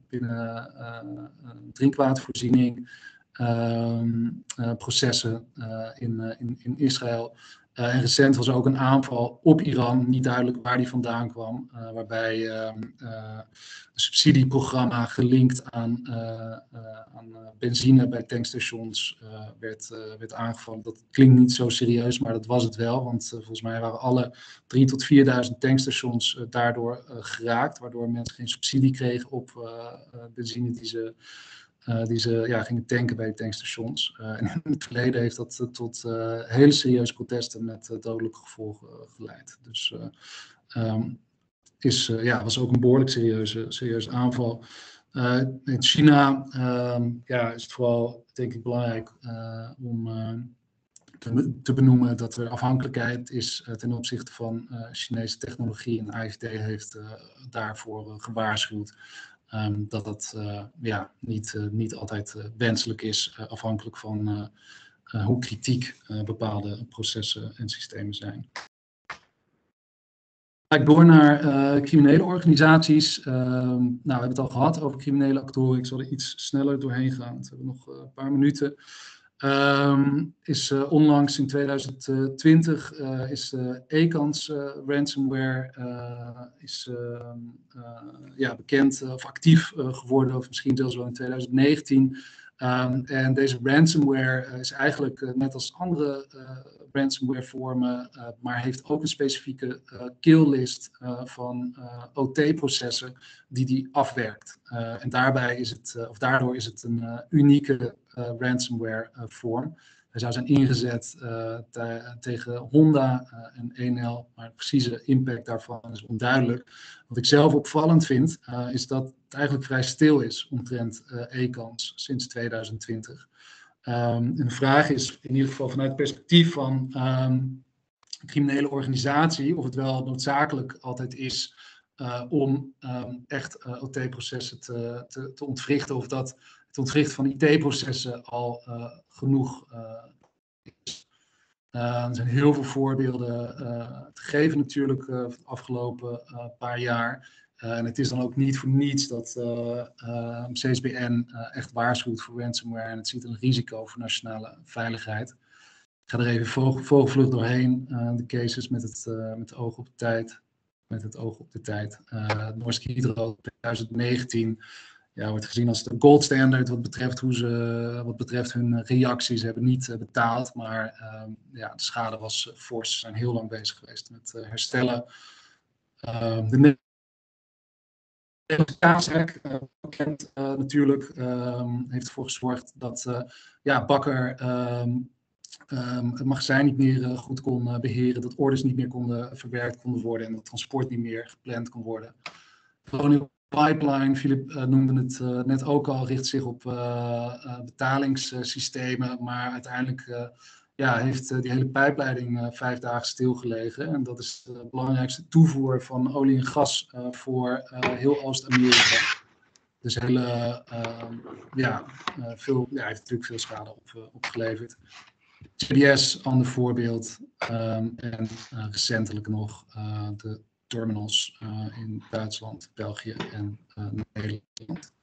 binnen drinkwatervoorziening, ehm, processen in, in, in Israël. Uh, en recent was er ook een aanval op Iran, niet duidelijk waar die vandaan kwam, uh, waarbij uh, een subsidieprogramma gelinkt aan, aan benzine bij tankstations werd, werd aangevallen. Dat klinkt niet zo serieus, maar dat was het wel, want volgens mij waren alle 3.000 tot 4.000 tankstations daardoor geraakt, waardoor mensen geen subsidie kregen op benzine die ze uh, die ze ja, gingen tanken bij de tankstations. Uh, en in het verleden heeft dat uh, tot hele serieuze protesten met dodelijke gevolgen geleid. Dus um, is, ja, was ook een behoorlijk serieuze, serieuze aanval. in China um, ja, is het vooral, denk ik, belangrijk om te, te, benoemen dat er afhankelijkheid is ten opzichte van Chinese technologie. En AFD heeft daarvoor gewaarschuwd. Um, dat dat uh, ja, niet, uh, niet altijd uh, wenselijk is, afhankelijk van hoe kritiek bepaalde processen en systemen zijn. Ga door naar criminele organisaties. Um, nou, we hebben het al gehad over criminele actoren. Ik zal er iets sneller doorheen gaan. We hebben nog een paar minuten. Um, is uh, onlangs in 2020 uh, is uh, Ecans ransomware is, ehm, ja, bekend of actief geworden, of misschien zelfs wel in 2019. Um, en deze ransomware is eigenlijk net als andere ransomware vormen, uh, maar heeft ook een specifieke killlist van OT-processen die die afwerkt. en daarbij is het, of daardoor is het een unieke ransomware vorm. Hij zou zijn ingezet uh, te, tegen Honda uh, en Enel, maar de precieze impact daarvan is onduidelijk. Wat ik zelf opvallend vind, uh, is dat het eigenlijk vrij stil is omtrent e-kans sinds 2020. Um, en de vraag is in ieder geval vanuit het perspectief van um, een criminele organisatie, of het wel noodzakelijk altijd is om um, echt OT-processen te, te, te ontwrichten, of dat het ontwrichten van IT-processen al uh, genoeg uh, is. Uh, er zijn heel veel voorbeelden te geven natuurlijk de afgelopen paar jaar. En het is dan ook niet voor niets dat CSBN echt waarschuwt voor ransomware en het ziet een risico voor nationale veiligheid. Ik ga er even vogelvlucht doorheen, de cases met het, met het oog op de tijd. Met het oog op de tijd. Norsk Hydro 2019 ja, wordt gezien als de gold standard wat betreft, hoe ze, wat betreft hun reacties. Ze hebben niet betaald, maar uh, ja, de schade was fors. Ze zijn heel lang bezig geweest met herstellen. Ehm, de Kaasrek, bekend natuurlijk, ehm, heeft ervoor gezorgd dat ja, Bakker het magazijn niet meer goed kon beheren, dat orders niet meer konden verwerkt konden worden en dat transport niet meer gepland kon worden. Pipeline, Philip uh, noemde het net ook al, richt zich op betalingssystemen, maar uiteindelijk ja, heeft die hele pijpleiding vijf dagen stilgelegen. En dat is de belangrijkste toevoer van olie en gas voor heel Oost-Amerika. Dus hele, ja, veel, ja, heeft natuurlijk veel schade op, opgeleverd. CBS, ander voorbeeld. Um, en recentelijk nog de terminals in Duitsland, België en Nederland.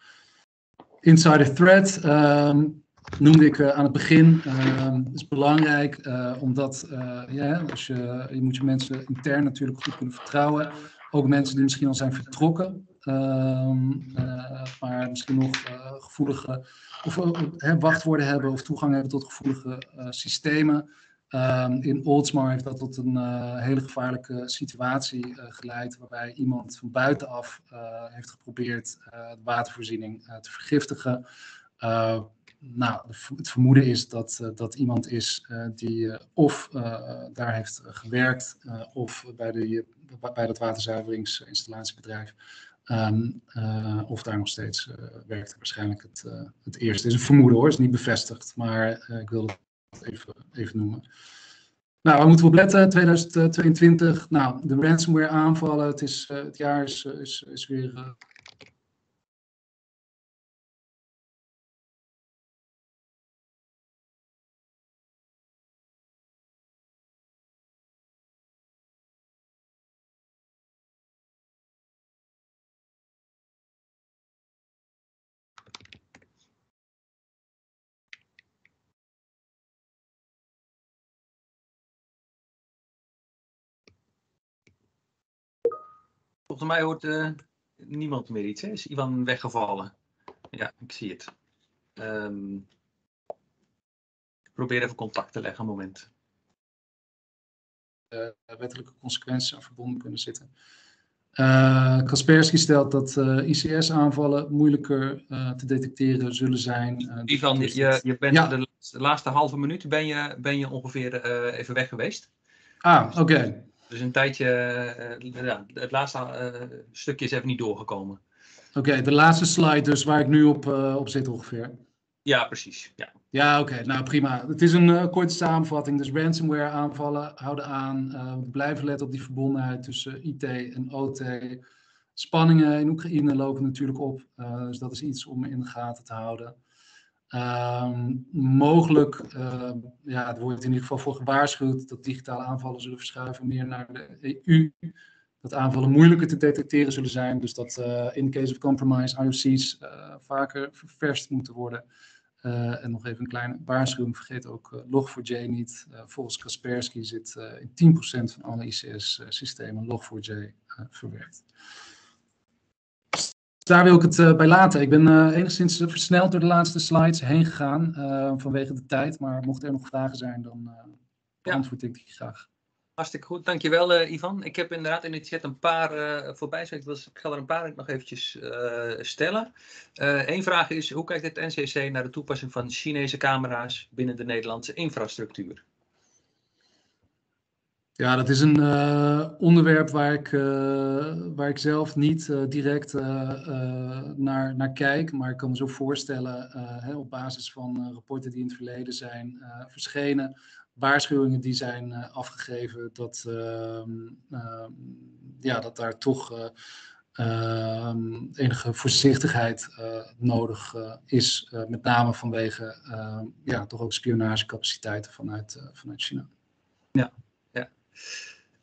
Insider threat um, noemde ik uh, aan het begin. Um, is belangrijk omdat ja, als je, je moet je mensen intern natuurlijk goed kunnen vertrouwen. Ook mensen die misschien al zijn vertrokken, um, maar misschien nog gevoelige of wachtwoorden hebben of toegang hebben tot gevoelige systemen. Um, in Oldsmar heeft dat tot een hele gevaarlijke situatie geleid, waarbij iemand van buitenaf heeft geprobeerd de watervoorziening te vergiftigen. Nou, het vermoeden is dat dat iemand is die of daar heeft gewerkt, of bij, de, bij dat waterzuiveringsinstalatiebedrijf, um, of daar nog steeds werkt. Waarschijnlijk het, het eerste. Het is een vermoeden hoor, is niet bevestigd, maar ik wil even, even noemen. Nou, waar moeten we op letten? 2022. Nou, de ransomware aanvallen. Het, is, uh, het jaar is, is, is weer Volgens mij hoort uh, niemand meer iets. Hè? Is Ivan weggevallen? Ja, ik zie het. Um, ik probeer even contact te leggen, een moment. Uh, wettelijke consequenties aan verbonden kunnen zitten. Uh, Kaspersky stelt dat uh, ICS-aanvallen moeilijker uh, te detecteren zullen zijn. Ivan, je, je bent ja. de, laatste, de, laatste, halve minuut ben je, ben je ongeveer even weg geweest. Ah, oké. Okay. Dus een tijdje, uh, ja, het laatste uh, stukje is even niet doorgekomen. Oké, okay, de laatste slide dus waar ik nu op, uh, op zit ongeveer. Ja, precies. Ja, ja oké. Okay, nou prima. Het is een korte samenvatting. Dus ransomware aanvallen houden aan. we blijven letten op die verbondenheid tussen IT en OT. Spanningen in Oekraïne lopen natuurlijk op. dus dat is iets om in de gaten te houden. Um, mogelijk, uh, ja, er wordt in ieder geval voor gewaarschuwd dat digitale aanvallen zullen verschuiven meer naar de EU. Dat aanvallen moeilijker te detecteren zullen zijn. Dus dat uh, in case of compromise IOC's uh, vaker ververst moeten worden. Uh, en nog even een kleine waarschuwing, vergeet ook Log4j niet. volgens Kaspersky zit in 10% van alle ICS-systemen Log4j verwerkt. Daar wil ik het uh, bij laten. Ik ben uh, enigszins versneld door de laatste slides heen gegaan uh, vanwege de tijd. Maar mocht er nog vragen zijn, dan beantwoord ja. ik die graag. Hartstikke goed, dankjewel Ivan. Ik heb inderdaad in de chat een paar voorbij. Ik ga er een paar nog eventjes stellen. Eén vraag is, hoe kijkt het NCC naar de toepassing van Chinese camera's binnen de Nederlandse infrastructuur? Ja, dat is een uh, onderwerp waar ik, uh, waar ik zelf niet uh, direct naar, naar kijk. Maar ik kan me zo voorstellen, hè, op basis van rapporten die in het verleden zijn verschenen, waarschuwingen die zijn afgegeven, dat, ehm, ehm, ja, dat daar toch ehm, enige voorzichtigheid nodig is. met name vanwege ja, toch ook spionagecapaciteiten vanuit, vanuit China. Ja,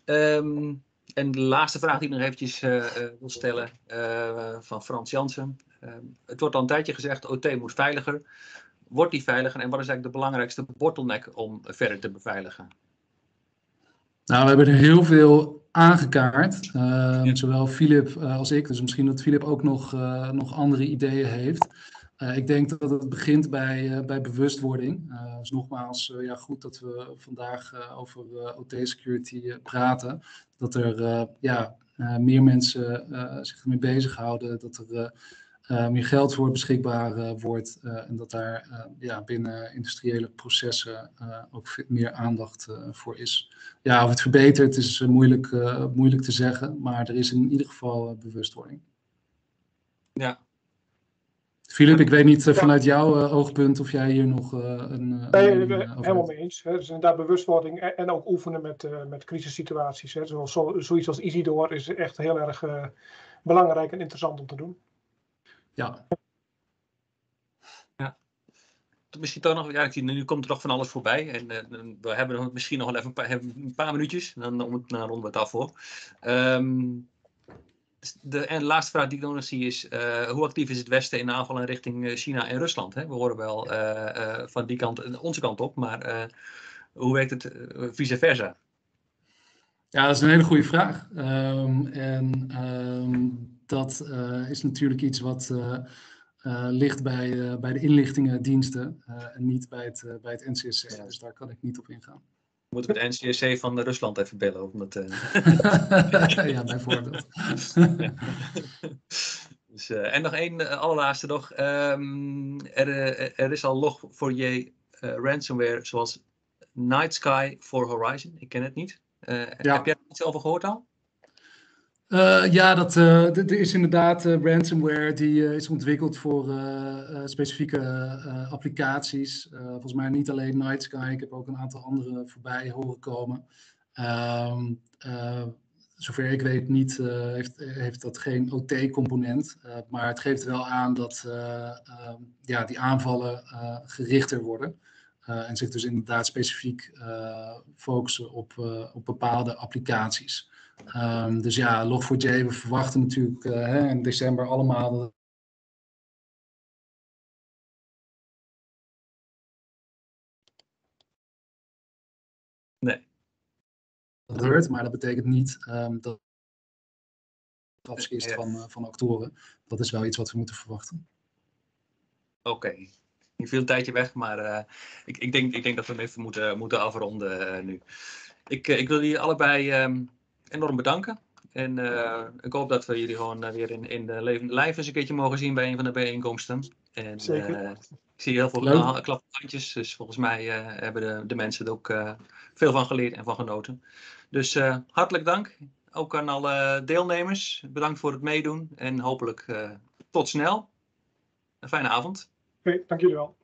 Um, en de laatste vraag die ik nog eventjes uh, wil stellen uh, van Frans Jansen. Um, het wordt al een tijdje gezegd, OT moet veiliger. Wordt die veiliger en wat is eigenlijk de belangrijkste bottleneck om verder te beveiligen? Nou, we hebben er heel veel aangekaart. Uh, ja. Zowel Filip als ik. Dus misschien dat Filip ook nog, nog andere ideeën heeft. Uh, ik denk dat het begint bij, uh, bij bewustwording. Uh, dus nogmaals, ja, goed dat we vandaag over OT-security praten. Dat er ja, meer mensen zich ermee bezighouden. Dat er meer geld voor beschikbaar wordt. en dat daar ja, binnen industriële processen ook meer aandacht voor is. Ja, of het verbetert is moeilijk, moeilijk te zeggen. Maar er is in ieder geval bewustwording. Ja, Filip, ik weet niet uh, vanuit jouw uh, oogpunt of jij hier nog uh, een. nee, helemaal mee eens. Hè. Dus inderdaad bewustwording en, en ook oefenen met, met crisissituaties. Hè. Zoals, zo, zoiets als Isidor is echt heel erg belangrijk en interessant om te doen. Ja. ja. Misschien toch nog, ja, ik zie, nu komt er nog van alles voorbij. En we hebben nog, misschien nog wel even een paar, een paar minuutjes. Dan, dan ronden we het af voor. Um, de, en de laatste vraag die ik nog zie is, uh, hoe actief is het Westen in aanvallen richting eh, China en Rusland? Hè? We horen wel uh, van die kant, onze kant op, maar hoe werkt het vice versa? Ja, dat is een hele goede vraag. Um, en um, dat is natuurlijk iets wat ligt bij, bij de inlichtingendiensten en niet bij het, bij het NCSC. Ja. Dus daar kan ik niet op ingaan. Moeten we de NCSC van Rusland even bellen? Omdat, uh... ja, bijvoorbeeld. dus, uh, en nog één uh, allerlaatste nog. Um, er, er, is al log voor je ransomware zoals Night Sky for Horizon. Ik ken het niet. Ja. Heb jij er iets over gehoord al? Uh, ja, dat, er is inderdaad uh, ransomware die is ontwikkeld voor specifieke applicaties. volgens mij niet alleen Night Sky, ik heb ook een aantal andere voorbij horen komen. Ehm, zover ik weet niet, heeft, heeft dat geen OT-component. maar het geeft wel aan dat ehm, ja, die aanvallen gerichter worden. en zich dus inderdaad specifiek focussen op, op bepaalde applicaties. Um, dus ja, Log4j, we verwachten natuurlijk uh, hè, in december allemaal Nee. Dat gebeurt, maar dat betekent niet um, dat het afskiest van, uh, van actoren. Dat is wel iets wat we moeten verwachten. Oké. Okay. Je viel een tijdje weg, maar uh, ik, ik, denk, ik denk dat we hem even moeten, moeten afronden nu. Ik, ik wil jullie allebei um, enorm bedanken. En uh, ik hoop dat we jullie gewoon uh, weer in, in de levende lijf eens een keertje mogen zien bij een van de bijeenkomsten. En, Zeker. Uh, ik zie heel veel klaphandjes, dus volgens mij hebben de, de mensen er ook veel van geleerd en van genoten. Dus hartelijk dank. Ook aan alle deelnemers. Bedankt voor het meedoen en hopelijk tot snel. Een fijne avond. Oké, okay, dank jullie wel.